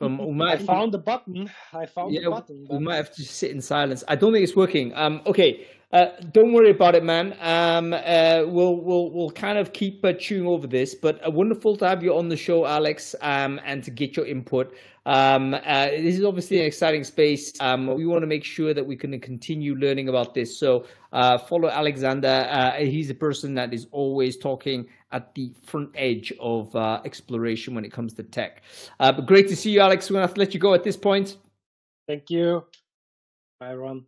Um, we I might have to- found the button. I found yeah, the button. we might have to sit in silence. I don't think it's working. Um, okay, uh, don't worry about it, man. Um, uh, we'll we'll we'll kind of keep uh, chewing over this. But uh, wonderful to have you on the show, Alex, um, and to get your input. Um, uh, this is obviously an exciting space. Um, we want to make sure that we can continue learning about this. So uh, follow Alexander. He's a person that is always talking at the front edge of exploration when it comes to tech. But great to see you, Alex. We're gonna have to let you go at this point. Thank you. Bye, everyone.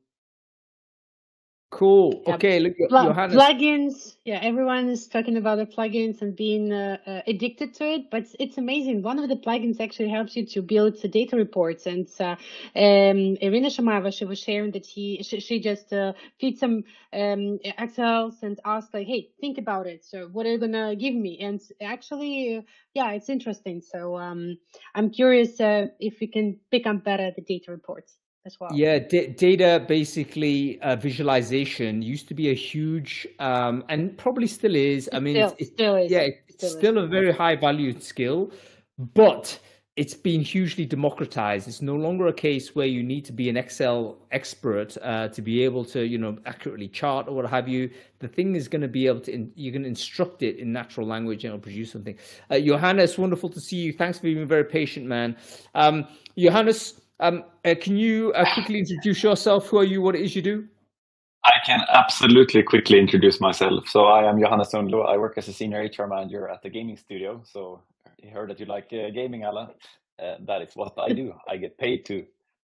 Cool. Yeah, Okay, look, Pl- Johannes. plugins. Yeah everyone is talking about the plugins and being uh, uh, addicted to it but it's amazing. One of the plugins actually helps you to build the data reports and uh, um, Irina Shamaeva she was sharing that he she, she just uh, feed some um, excels and asked like hey think about it. So what are you gonna give me? And actually uh, yeah it's interesting. So um, i'm curious uh, if we can become better at the data reports as well Yeah, da- data basically uh, visualization used to be a huge, um, and probably still is. I mean, still, it's, still is yeah, it's still is. a very high valued skill, but it's been hugely democratized. It's no longer a case where you need to be an Excel expert uh, to be able to, you know, accurately chart or what have you. The thing is going to be able to, in, you can instruct it in natural language and it'll produce something. Uh, Johannes, wonderful to see you. Thanks for being very patient, man. Um, Johannes, um, uh, can you uh, quickly introduce yourself? Who are you? What it is you do? I can absolutely quickly introduce myself. So I am Johannes Sundlo. I work as a senior HR manager at the gaming studio. So I heard that you like uh, gaming, Alan. Uh, that is what I do. I get paid to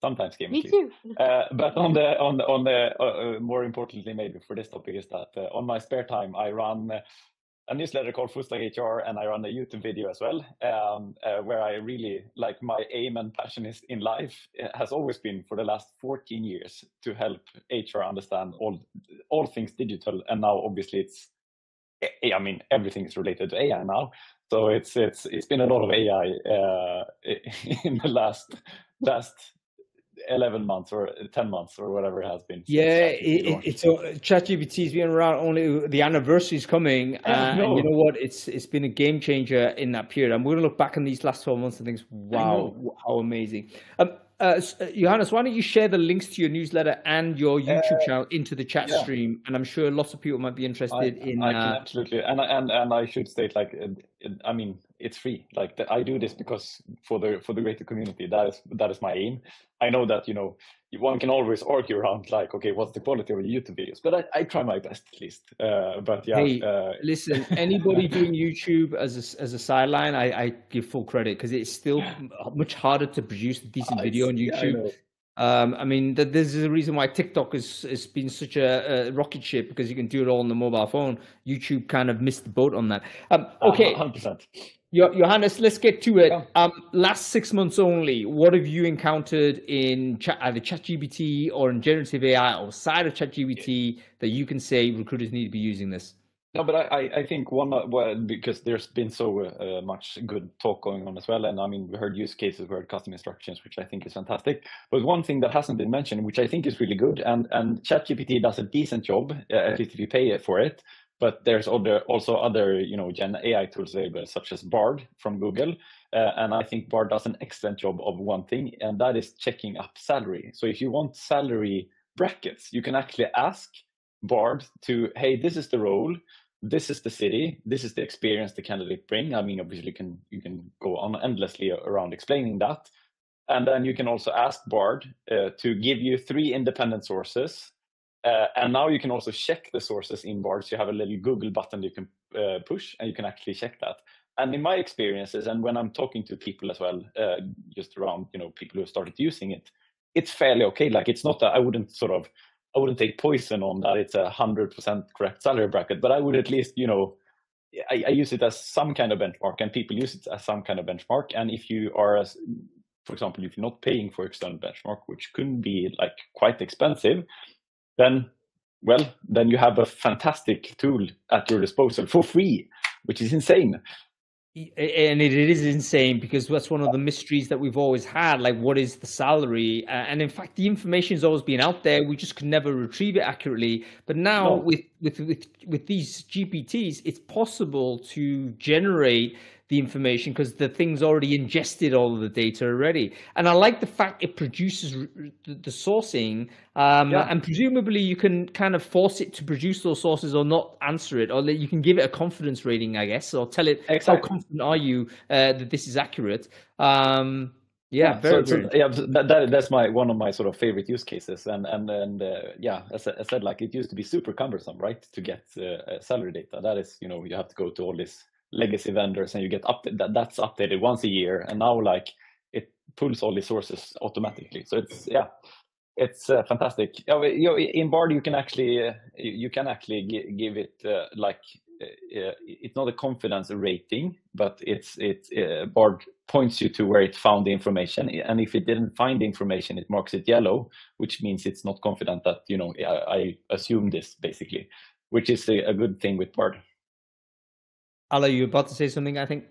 sometimes game. me at too Uh, but on the on the on the uh, uh, more importantly maybe for this topic is that uh, on my spare time I run uh, a newsletter called Fullstack HR and I run a YouTube video as well um, uh, where I really like my aim and passion is in life has always been for the last 14 years to help HR understand all all things digital and now obviously it's I I mean everything is related to AI now. So it's it's it's been a lot of AI uh, in the last last 11 months or 10 months or whatever it has been. Yeah, ChatGPT it, it, it's uh, ChatGPT's been around only the anniversary is coming, uh, and you know. what? It's it's been a game changer in that period. And we're gonna look back on these last twelve months and think, wow, how amazing. Um, uh, uh, Johannes, why don't you share the links to your newsletter and your YouTube Uh, channel into the chat yeah. stream? And I'm sure lots of people might be I, interested in. I Uh, absolutely, and I- and and I should state like, I mean, it's free. Like I do this because for the for the greater community. That is that is my aim. I know that you know one can always argue around like, okay, what's the quality of the YouTube videos? But I, I try my best at least. Uh, but yeah, Hey, uh, Listen, anybody doing YouTube as a, as a sideline, I, I give full credit because it's still much harder to produce a decent video on I- yeah, YouTube. Um, I mean, th- this is the reason why TikTok has has been such a, a rocket ship because you can do it all on the mobile phone. YouTube kind of missed the boat on that. Um, okay, hundred percent. Jo- Johannes, let's get to it. Yeah. Um, last six months only, what have you encountered in chat, either ChatGPT or in generative AI outside of ChatGPT that you can say recruiters need to be using this? No, but I, I, think one uh, well, because there's been so uh, much good talk going on as well, and I mean we heard use cases, we heard custom instructions, which I think is fantastic. But one thing that hasn't been mentioned, which I think is really good, and and ChatGPT does a decent job, uh, at least if you pay for it. But there's other also other you know Gen AI tools available, such as Bard from Google, uh, and I think Bard does an excellent job of one thing, and that is checking up salary. So if you want salary brackets, you can actually ask Bard to, hey, this is the role. This is the city. This is the experience the candidate bring. I mean obviously you can you can go on endlessly around explaining that. And then you can also ask bard uh, to give you three independent sources uh, and now you can also check the sources in bard so you have a little google button you can uh, push and you can actually check that. And in my experiences and when i'm talking to people as well uh, just around you know people who started using it it's fairly okay. Like it's not that i wouldn't sort of I wouldn't take poison on that it's a hundred percent correct salary bracket, but I would at least, you know, I, I, use it as some kind of benchmark, and people use it as some kind of benchmark. And if you are, as, for example, if you're not paying for external benchmark, which could be like quite expensive, then well, then you have a fantastic tool at your disposal for free, which is insane. And it, is insane because that's one of the mysteries that we've always had like what is the salary? Uh, and in fact the information has always been out there. We just could never retrieve it accurately. But now no. with, with with with these gpts it's possible to generate the information because the thing's already ingested all of the data already. And I like the fact it produces the sourcing, um, yeah. and presumably you can kind of force it to produce those sources or not answer it, or that you can give it a confidence rating, I guess, or tell it exactly. how confident are you uh, that this is accurate. Um, yeah, yeah very, so, so, yeah, that, that, that's my one of my sort of favorite use cases, and and and uh, yeah, as I said, like it used to be super cumbersome, right, to get uh, salary data. That is, you know, you have to go to all these legacy vendors and you get up that that's updated once a year and now like it pulls all the sources automatically. So it's yeah it's uh, fantastic. In bard you can actually uh, you can actually give it uh, like uh, uh, it's not a confidence rating but it's it uh, bard points you to where it found the information and if it didn't find the information it marks it yellow which means it's not confident that you know i, I assume this basically which is a, a good thing with bard Alla, you about to say something? I think.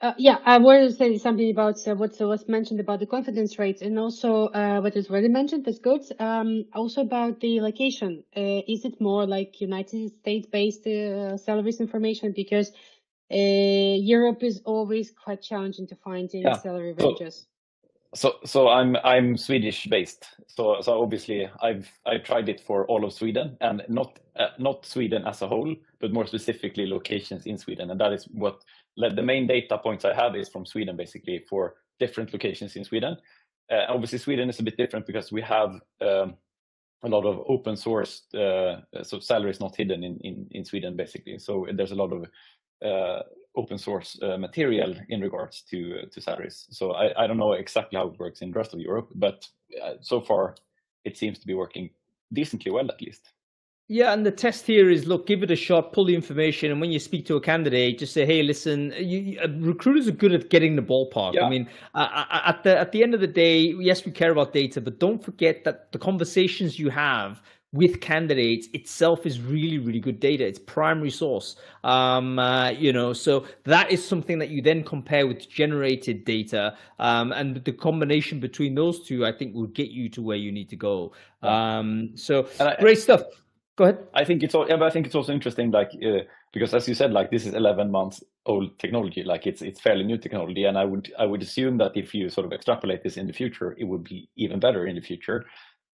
Uh, yeah, I wanted to say something about uh, what was mentioned about the confidence rates, and also uh, what was already mentioned. That's good. Um, also about the location. Uh, is it more like United States-based uh, salaries information? Because uh, Europe is always quite challenging to find in yeah. salary ranges. So, so so I'm I'm Swedish based. So, so obviously I've I've tried it for all of Sweden and not uh, not Sweden as a whole, but more specifically locations in Sweden. And that is what the main data points I have is from Sweden, basically for different locations in Sweden. Uh, obviously, Sweden is a bit different because we have um, a lot of open source, uh, so salary is not hidden in, in, in Sweden, basically. So there's a lot of uh, open source uh, material in regards to uh, to salaries. So I, I don't know exactly how it works in the rest of Europe, but so far it seems to be working decently well, at least. Yeah, and the test here is look, give it a shot, pull the information, and when you speak to a candidate, just say, "Hey, listen, you, uh, recruiters are good at getting the ballpark." Yeah. I mean, uh, at the at the end of the day, yes, we care about data, but don't forget that the conversations you have with candidates itself is really really good data. It's primary source. Um, uh, you know so that is something that you then compare with generated data. Um, and the combination between those two i think will get you to where you need to go. Um, so I, great stuff. Go ahead. I think it's all, yeah, but I think it's also interesting, like uh, because as you said, like this is 11 months old technology, like it's it's fairly new technology, and I would I would assume that if you sort of extrapolate this in the future, it would be even better in the future.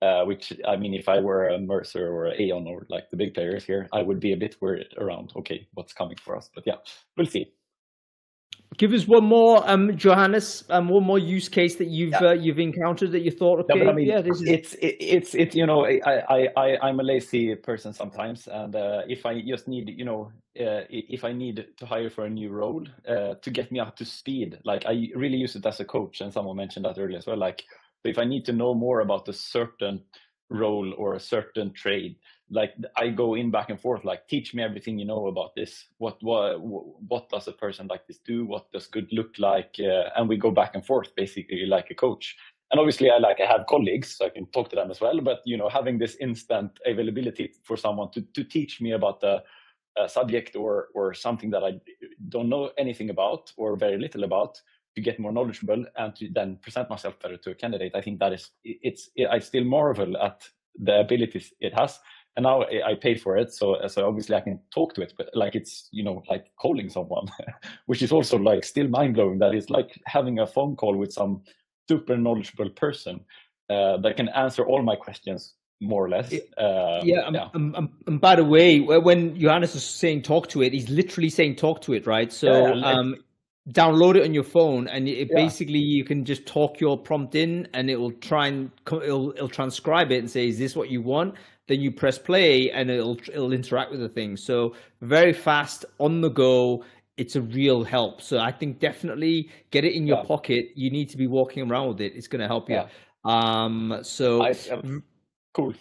Uh, which I mean, if I were a Mercer or a Aon or like the big players here, I would be a bit worried around okay, what's coming for us. But yeah, we'll see. Give us one more, um, Johannes, um, one more use case that you've yeah. uh, you've encountered that you thought, okay, yeah, I mean, yeah this is it's it, it's it's you know, I I I I'm a lazy person sometimes, and uh, if I just need you know, uh, if I need to hire for a new role uh, to get me up to speed, like I really use it as a coach, and someone mentioned that earlier as well. Like, if I need to know more about a certain role or a certain trade, like I go in back and forth, like teach me everything you know about this. What what what does a person like this do? What does good look like? Uh, and we go back and forth, basically like a coach. And obviously, I like I have colleagues, so I can talk to them as well. But you know, having this instant availability for someone to to teach me about the subject or or something that I don't know anything about or very little about to get more knowledgeable and to then present myself better to a candidate. I think that is it's I still marvel at the abilities it has and now I pay for it, so so obviously I can talk to it, but like it's you know like calling someone, which is also like still mind blowing. That it's like having a phone call with some super knowledgeable person uh, that can answer all my questions more or less. Uh, yeah, um, yeah. Um, and by the way, when Johannes is saying talk to it, he's literally saying talk to it, right? So. Yeah, um, download it on your phone and it yeah. basically you can just talk your prompt in and it will try and it'll, it'll transcribe it and say is this what you want then you press play and it'll it'll interact with the thing. So very fast on the go. It's a real help. So I think definitely get it in your yeah. pocket. You need to be walking around with it. It's going to help you. Yeah. Um. So I, um, cool.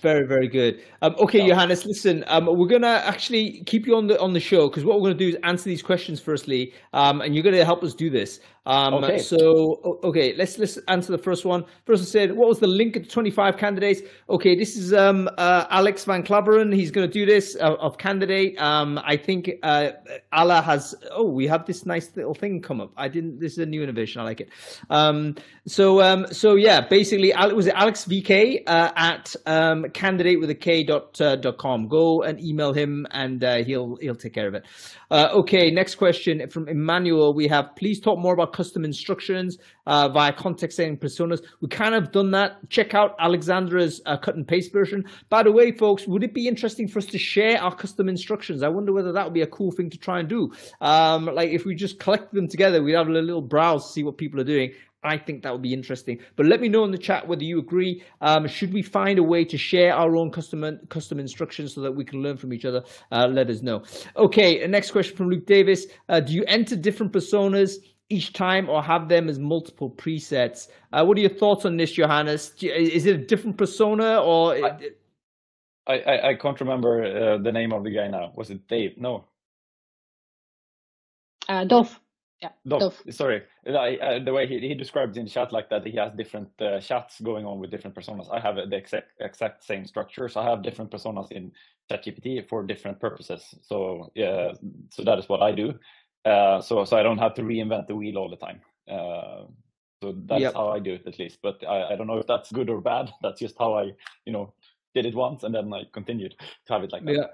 Very, very good. Um, okay, yeah. Johannes, listen, um, we're gonna actually keep you on the on the show because what we're gonna do is answer these questions firstly, um, and you're gonna help us do this. Um, Okay. So okay, let's let's answer the first one. First, I said, what was the link of the 25 candidates? Okay, this is um, uh, Alex Van Klaveren. He's going to do this uh, of candidate. Um, I think uh, Alla has. Oh, we have this nice little thing come up. I didn't. This is a new innovation. I like it. Um, so um, so yeah, basically, Al- was it Alex VK uh, at um, Kandidate with a K dot uh, dot com. Go and email him, and uh, he'll he'll take care of it. Uh, okay, next question from Emmanuel. We have please talk more about custom instructions uh, via context setting personas. We kind of done that. Check out Alexandra's uh, cut and paste version. By the way, folks, would it be interesting for us to share our custom instructions? I wonder whether that would be a cool thing to try and do. Um, like if we just collect them together, we'd have a little browse, to see what people are doing. I think that would be interesting. But let me know in the chat whether you agree. Um, should we find a way to share our own custom custom instructions so that we can learn from each other? Uh, let us know. Okay, next question from Luke Davis. Uh, do you enter different personas each time or have them as multiple presets? Uh, what are your thoughts on this, Johannes? Is it a different persona or? I, I, I can't remember uh, the name of the guy now. Was it Dave? No, Uh, Dolph. Yeah, Dov. Dolph. Sorry, I, uh, the way he, he described in chat like that, he has different uh, chats going on with different personas. I have the exact exact same structure. So I have different personas in ChatGPT for different purposes. So yeah, so that is what I do. Uh, so so I don't have to reinvent the wheel all the time. Uh, so that's Yep. how I do it at least. But I, I don't know if that's good or bad. That's just how I you know did it once and then I continued to have it like that. Yeah,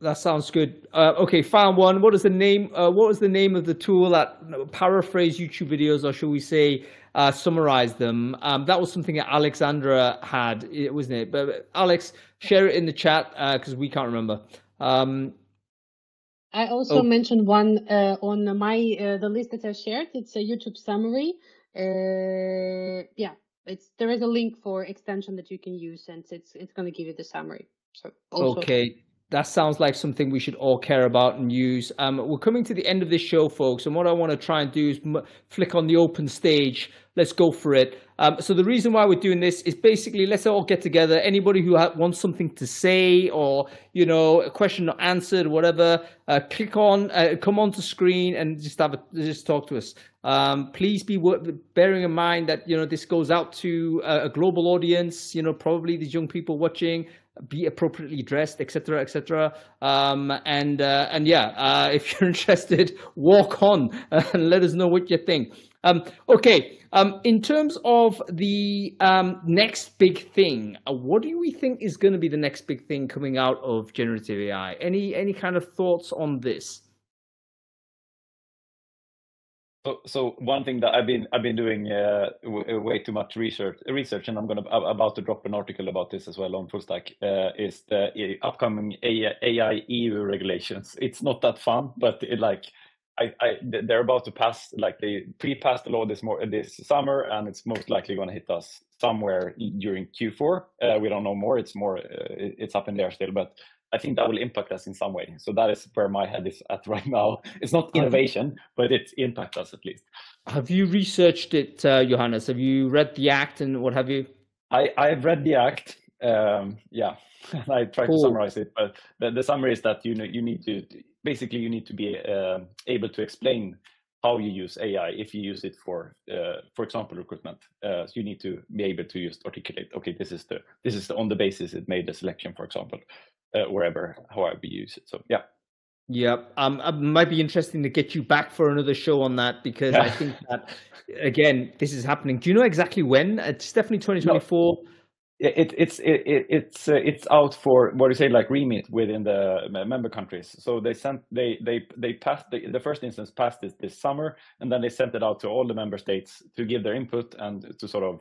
that sounds good. Uh, okay, found one. What is the name? Uh, what was the name of the tool that paraphrase YouTube videos, or should we say, uh, summarize them? Um, that was something that Alexandra had, wasn't it? But but Alex, share it in the chat because we can't remember. Um, I also Oh. mentioned one uh, on my uh, the list that I shared. It's a YouTube summary. Uh, yeah, it's there is a link for extension that you can use, and it's it's going to give you the summary. So also, Okay, that sounds like something we should all care about and use. Um, we're coming to the end of this show, folks, and what I want to try and do is m- flick on the open stage. Let's go for it. Um, so the reason why we're doing this is basically let's all get together. Anybody who ha- wants something to say or you know a question not answered, whatever, uh, click on, uh, come onto screen and just have a, just talk to us. Um, please be bearing in mind that you know this goes out to a, a global audience. You know, probably these young people watching be appropriately dressed, etc., etc. Um, and uh, and yeah, uh, if you're interested, walk on and let us know what you think. Um, okay, um, in terms of the um, next big thing, uh, what do we think is going to be the next big thing coming out of generative AI? Any any kind of thoughts on this? So, so one thing that I've been I've been doing uh, w- way too much research research, and I'm gonna I'm about to drop an article about this as well on Full Stack. Uh, is the uh, upcoming AI, AI EU regulations? It's not that fun, but it like I, I they're about to pass like they pre-passed the law this more this summer, and it's most likely going to hit us somewhere during Q4. Uh, we don't know more. It's more uh, it's up in there still, but I think that will impact us in some way. So that is where my head is at right now. It's not innovation, but it impacts us at least. Have you researched it, uh, Johannes? Have you read the act and what have you? I I've read the act. Um, yeah, I try Cool. to summarize it, but the, the summary is that you know you need to basically you need to be uh, able to explain how you use AI if you use it for uh, for example recruitment. Uh, so you need to be able to just articulate. Okay, this is the this is the, on the basis it made the selection, for example, uh, wherever however you use it. So yeah. Yeah, Um, it might be interesting to get you back for another show on that because I think that again, this is happening. Do you know exactly when? It's definitely 2024. It, it, it's it, it, it's uh, it's out for what do you say like remit within the member countries. So they sent they they they passed the, the first instance passed this this summer, and then they sent it out to all the member states to give their input and to sort of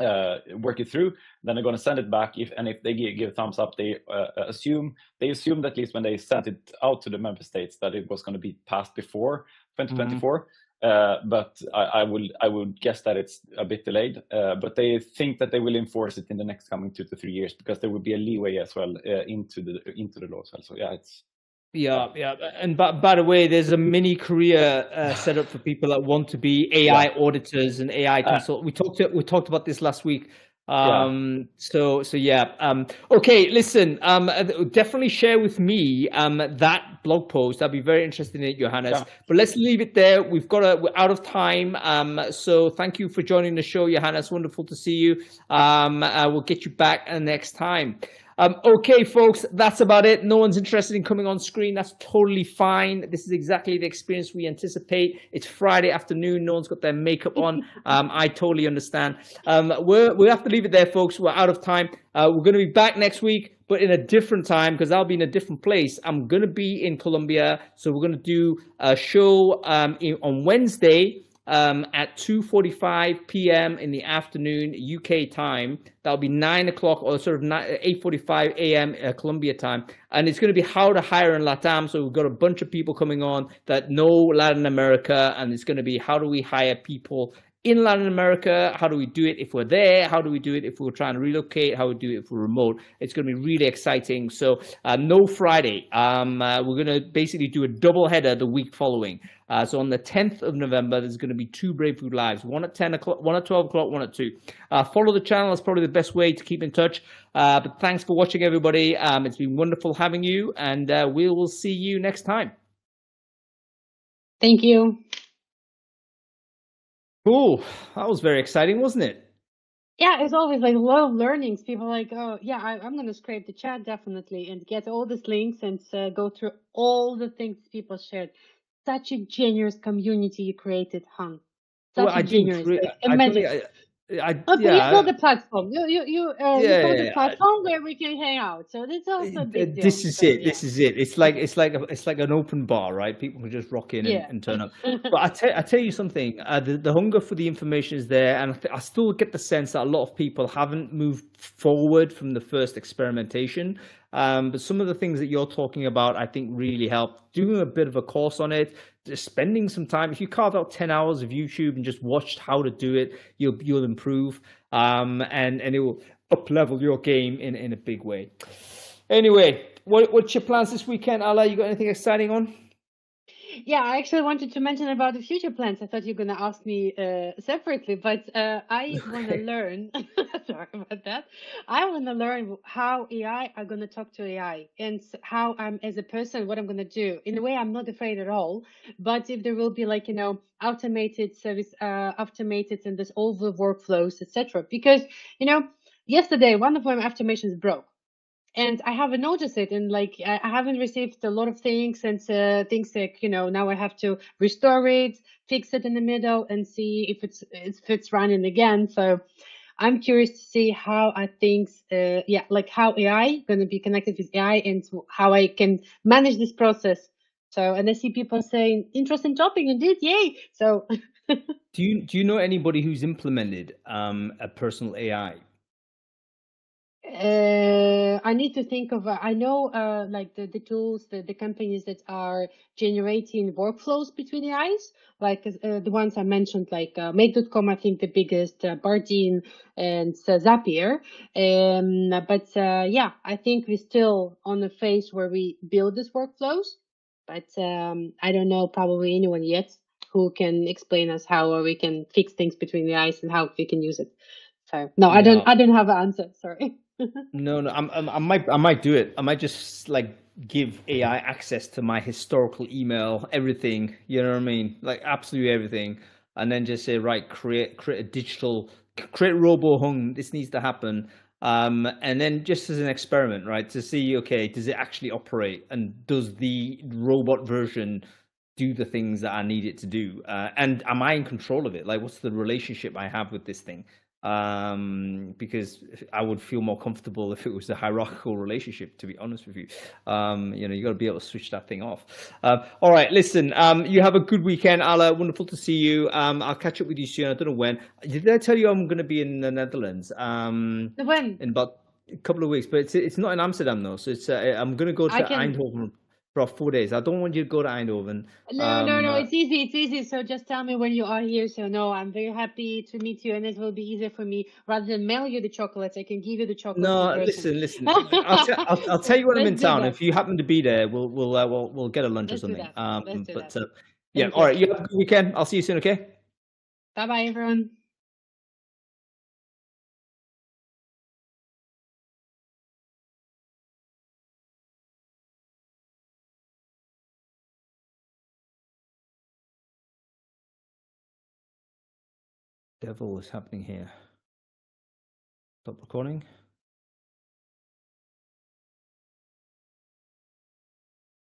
uh, work it through. Then they're going to send it back. If and if they give, give thumbs up, they uh, assume they assumed at least when they sent it out to the member states that it was going to be passed before 2024. Uh, but I, I will I would guess that it's a bit delayed. Uh, but they think that they will enforce it in the next coming two to three years because there will be a leeway as well uh, into the into the law as well. So yeah, it's Yeah, yeah. And by, by the way, there's a mini career uh, set up for people that want to be AI auditors and AI Uh, we talked we talked about this last week. Um, so so yeah. Um, okay, listen. Um, uh, definitely share with me um that blog post. I'd be very interested in it, Johannes. Yeah. But let's leave it there. We've got a we're out of time. Um, so thank you for joining the show, Johannes. Wonderful to see you. Um, uh, we'll get you back uh, next time. Um, okay, folks, that's about it. No one's interested in coming on screen. That's totally fine. This is exactly the experience we anticipate. It's Friday afternoon. No one's got their makeup on. Um, I totally understand. Um, we're, we have to leave it there, folks. We're out of time. Uh, we're going to be back next week, but in a different time because I'll be in a different place. I'm going to be in Colombia. So we're going to do a show um, in, on Wednesday um, at 2:45 p.m. in the afternoon UK time. That'll be nine o'clock or sort of 8:45 a.m. Uh, Colombia time, and it's going to be how to hire in LATAM. So we've got a bunch of people coming on that know Latin America, and it's going to be how do we hire people in Latin America? How do we do it if we're there? How do we do it if we're trying to relocate? How do we do it if we're remote? It's going to be really exciting. So uh, no Friday. Um, uh, we're going to basically do a double header the week following. Uh, so on the 10th of November, there's going to be two Brainfood Lives, one at 10 o'clock, one at 12 o'clock, one at 2. Uh, follow the channel. That's probably the best way to keep in touch. Uh, but thanks for watching, everybody. Um, it's been wonderful having you, and uh, we will see you next time. Thank you. Cool. That was very exciting, wasn't it? Yeah, it's always like a lot of learnings. People are like, oh, yeah, I, I'm going to scrape the chat definitely and get all these links and uh, go through all the things people shared. Such a generous community you created, Hung. Such well, a I generous. Re- like, I, imagine. I, I, Okay, yeah, you build a platform. You you you uh, Yeah, yeah, a yeah. platform where we can hang out. So that's also a big deal. This is it. yeah. This is it. It's like it's like a, it's like an open bar, right? People can just rock in and, and turn up. But I tell I tell you something. Uh, the the hunger for the information is there, and I, th- I still get the sense that a lot of people haven't moved forward from the first experimentation. Um, but some of the things that you're talking about, I think, really help. Doing a bit of a course on it, just spending some time. If you carve out ten hours of YouTube and just watched how to do it, you'll you'll improve. Um, and and it will up level your game in in a big way. Anyway, what what's your plans this weekend, Alla? You got anything exciting on? Yeah, I actually wanted to mention about the future plans. I thought you were going to ask me uh, separately, but uh, I want to learn. Sorry about that. I want to learn how AI are going to talk to AI and how I'm as a person, what I'm going to do. In a way, I'm not afraid at all. But if there will be like you know automated service, uh, automated and this all the workflows, etc. Because you know, yesterday one of my automations broke and I haven't noticed it, and like I haven't received a lot of things, and uh, things like you know now I have to restore it, fix it in the middle, and see if it's if it's running again. So I'm curious to see how I think, uh, yeah, like how AI going to be connected with AI, and how I can manage this process. So, and I see people saying interesting topic indeed, yay! So Do you do you know anybody who's implemented um, a personal AI? Uh, I need to think of. Uh, I know, uh, like the, the tools, the, the companies that are generating workflows between AIs, like uh, the ones I mentioned, like uh, Make.com, I think the biggest, uh, Bardeen and uh, Zapier. Um, but uh, yeah, I think we're still on the phase where we build these workflows, but um, I don't know probably anyone yet who can explain us how we can fix things between the eyes and how we can use it. So no, I don't. I don't have an answer. Sorry. No, no. I'm, I'm, I might I might do it. I might just like give AI access to my historical email, everything. You know what I mean? Like absolutely everything, and then just say right, create create a digital, create Robo Hung. This needs to happen. Um, and then just as an experiment, right, to see okay, does it actually operate, and does the robot version do the things that I need it to do? Uh, and am I in control of it? Like, what's the relationship I have with this thing? Um because i would feel more comfortable if it was a hierarchical relationship to be honest with you. Um you know you got to be able to switch that thing off. Uh, all right listen um you have a good weekend Alla. wonderful to see you. Um i'll catch up with you soon. I don't know when. Did i tell you i'm going to be in the netherlands? Um When? in about a couple of weeks but it's it's not in amsterdam though. So it's uh, i'm going to go to can- eindhoven for four days i don't want you to go to eindhoven No, no, Um, no. uh, It's easy. It's easy. So just tell me when you are here. So no, I'm very happy to meet you, and it will be easier for me rather than mail you the chocolates. I can give you the chocolates. No, listen, listen. I'll, t- I'll, I'll tell you when I'm in town. that. If you happen to be there, we'll we'll uh, we'll we'll get a lunch Let's or do something. that. Um, Let's do but that. uh, yeah, Thank all right. You have a good weekend. I'll see you soon. Okay. Bye, bye, everyone. Devil is happening here? Stop recording.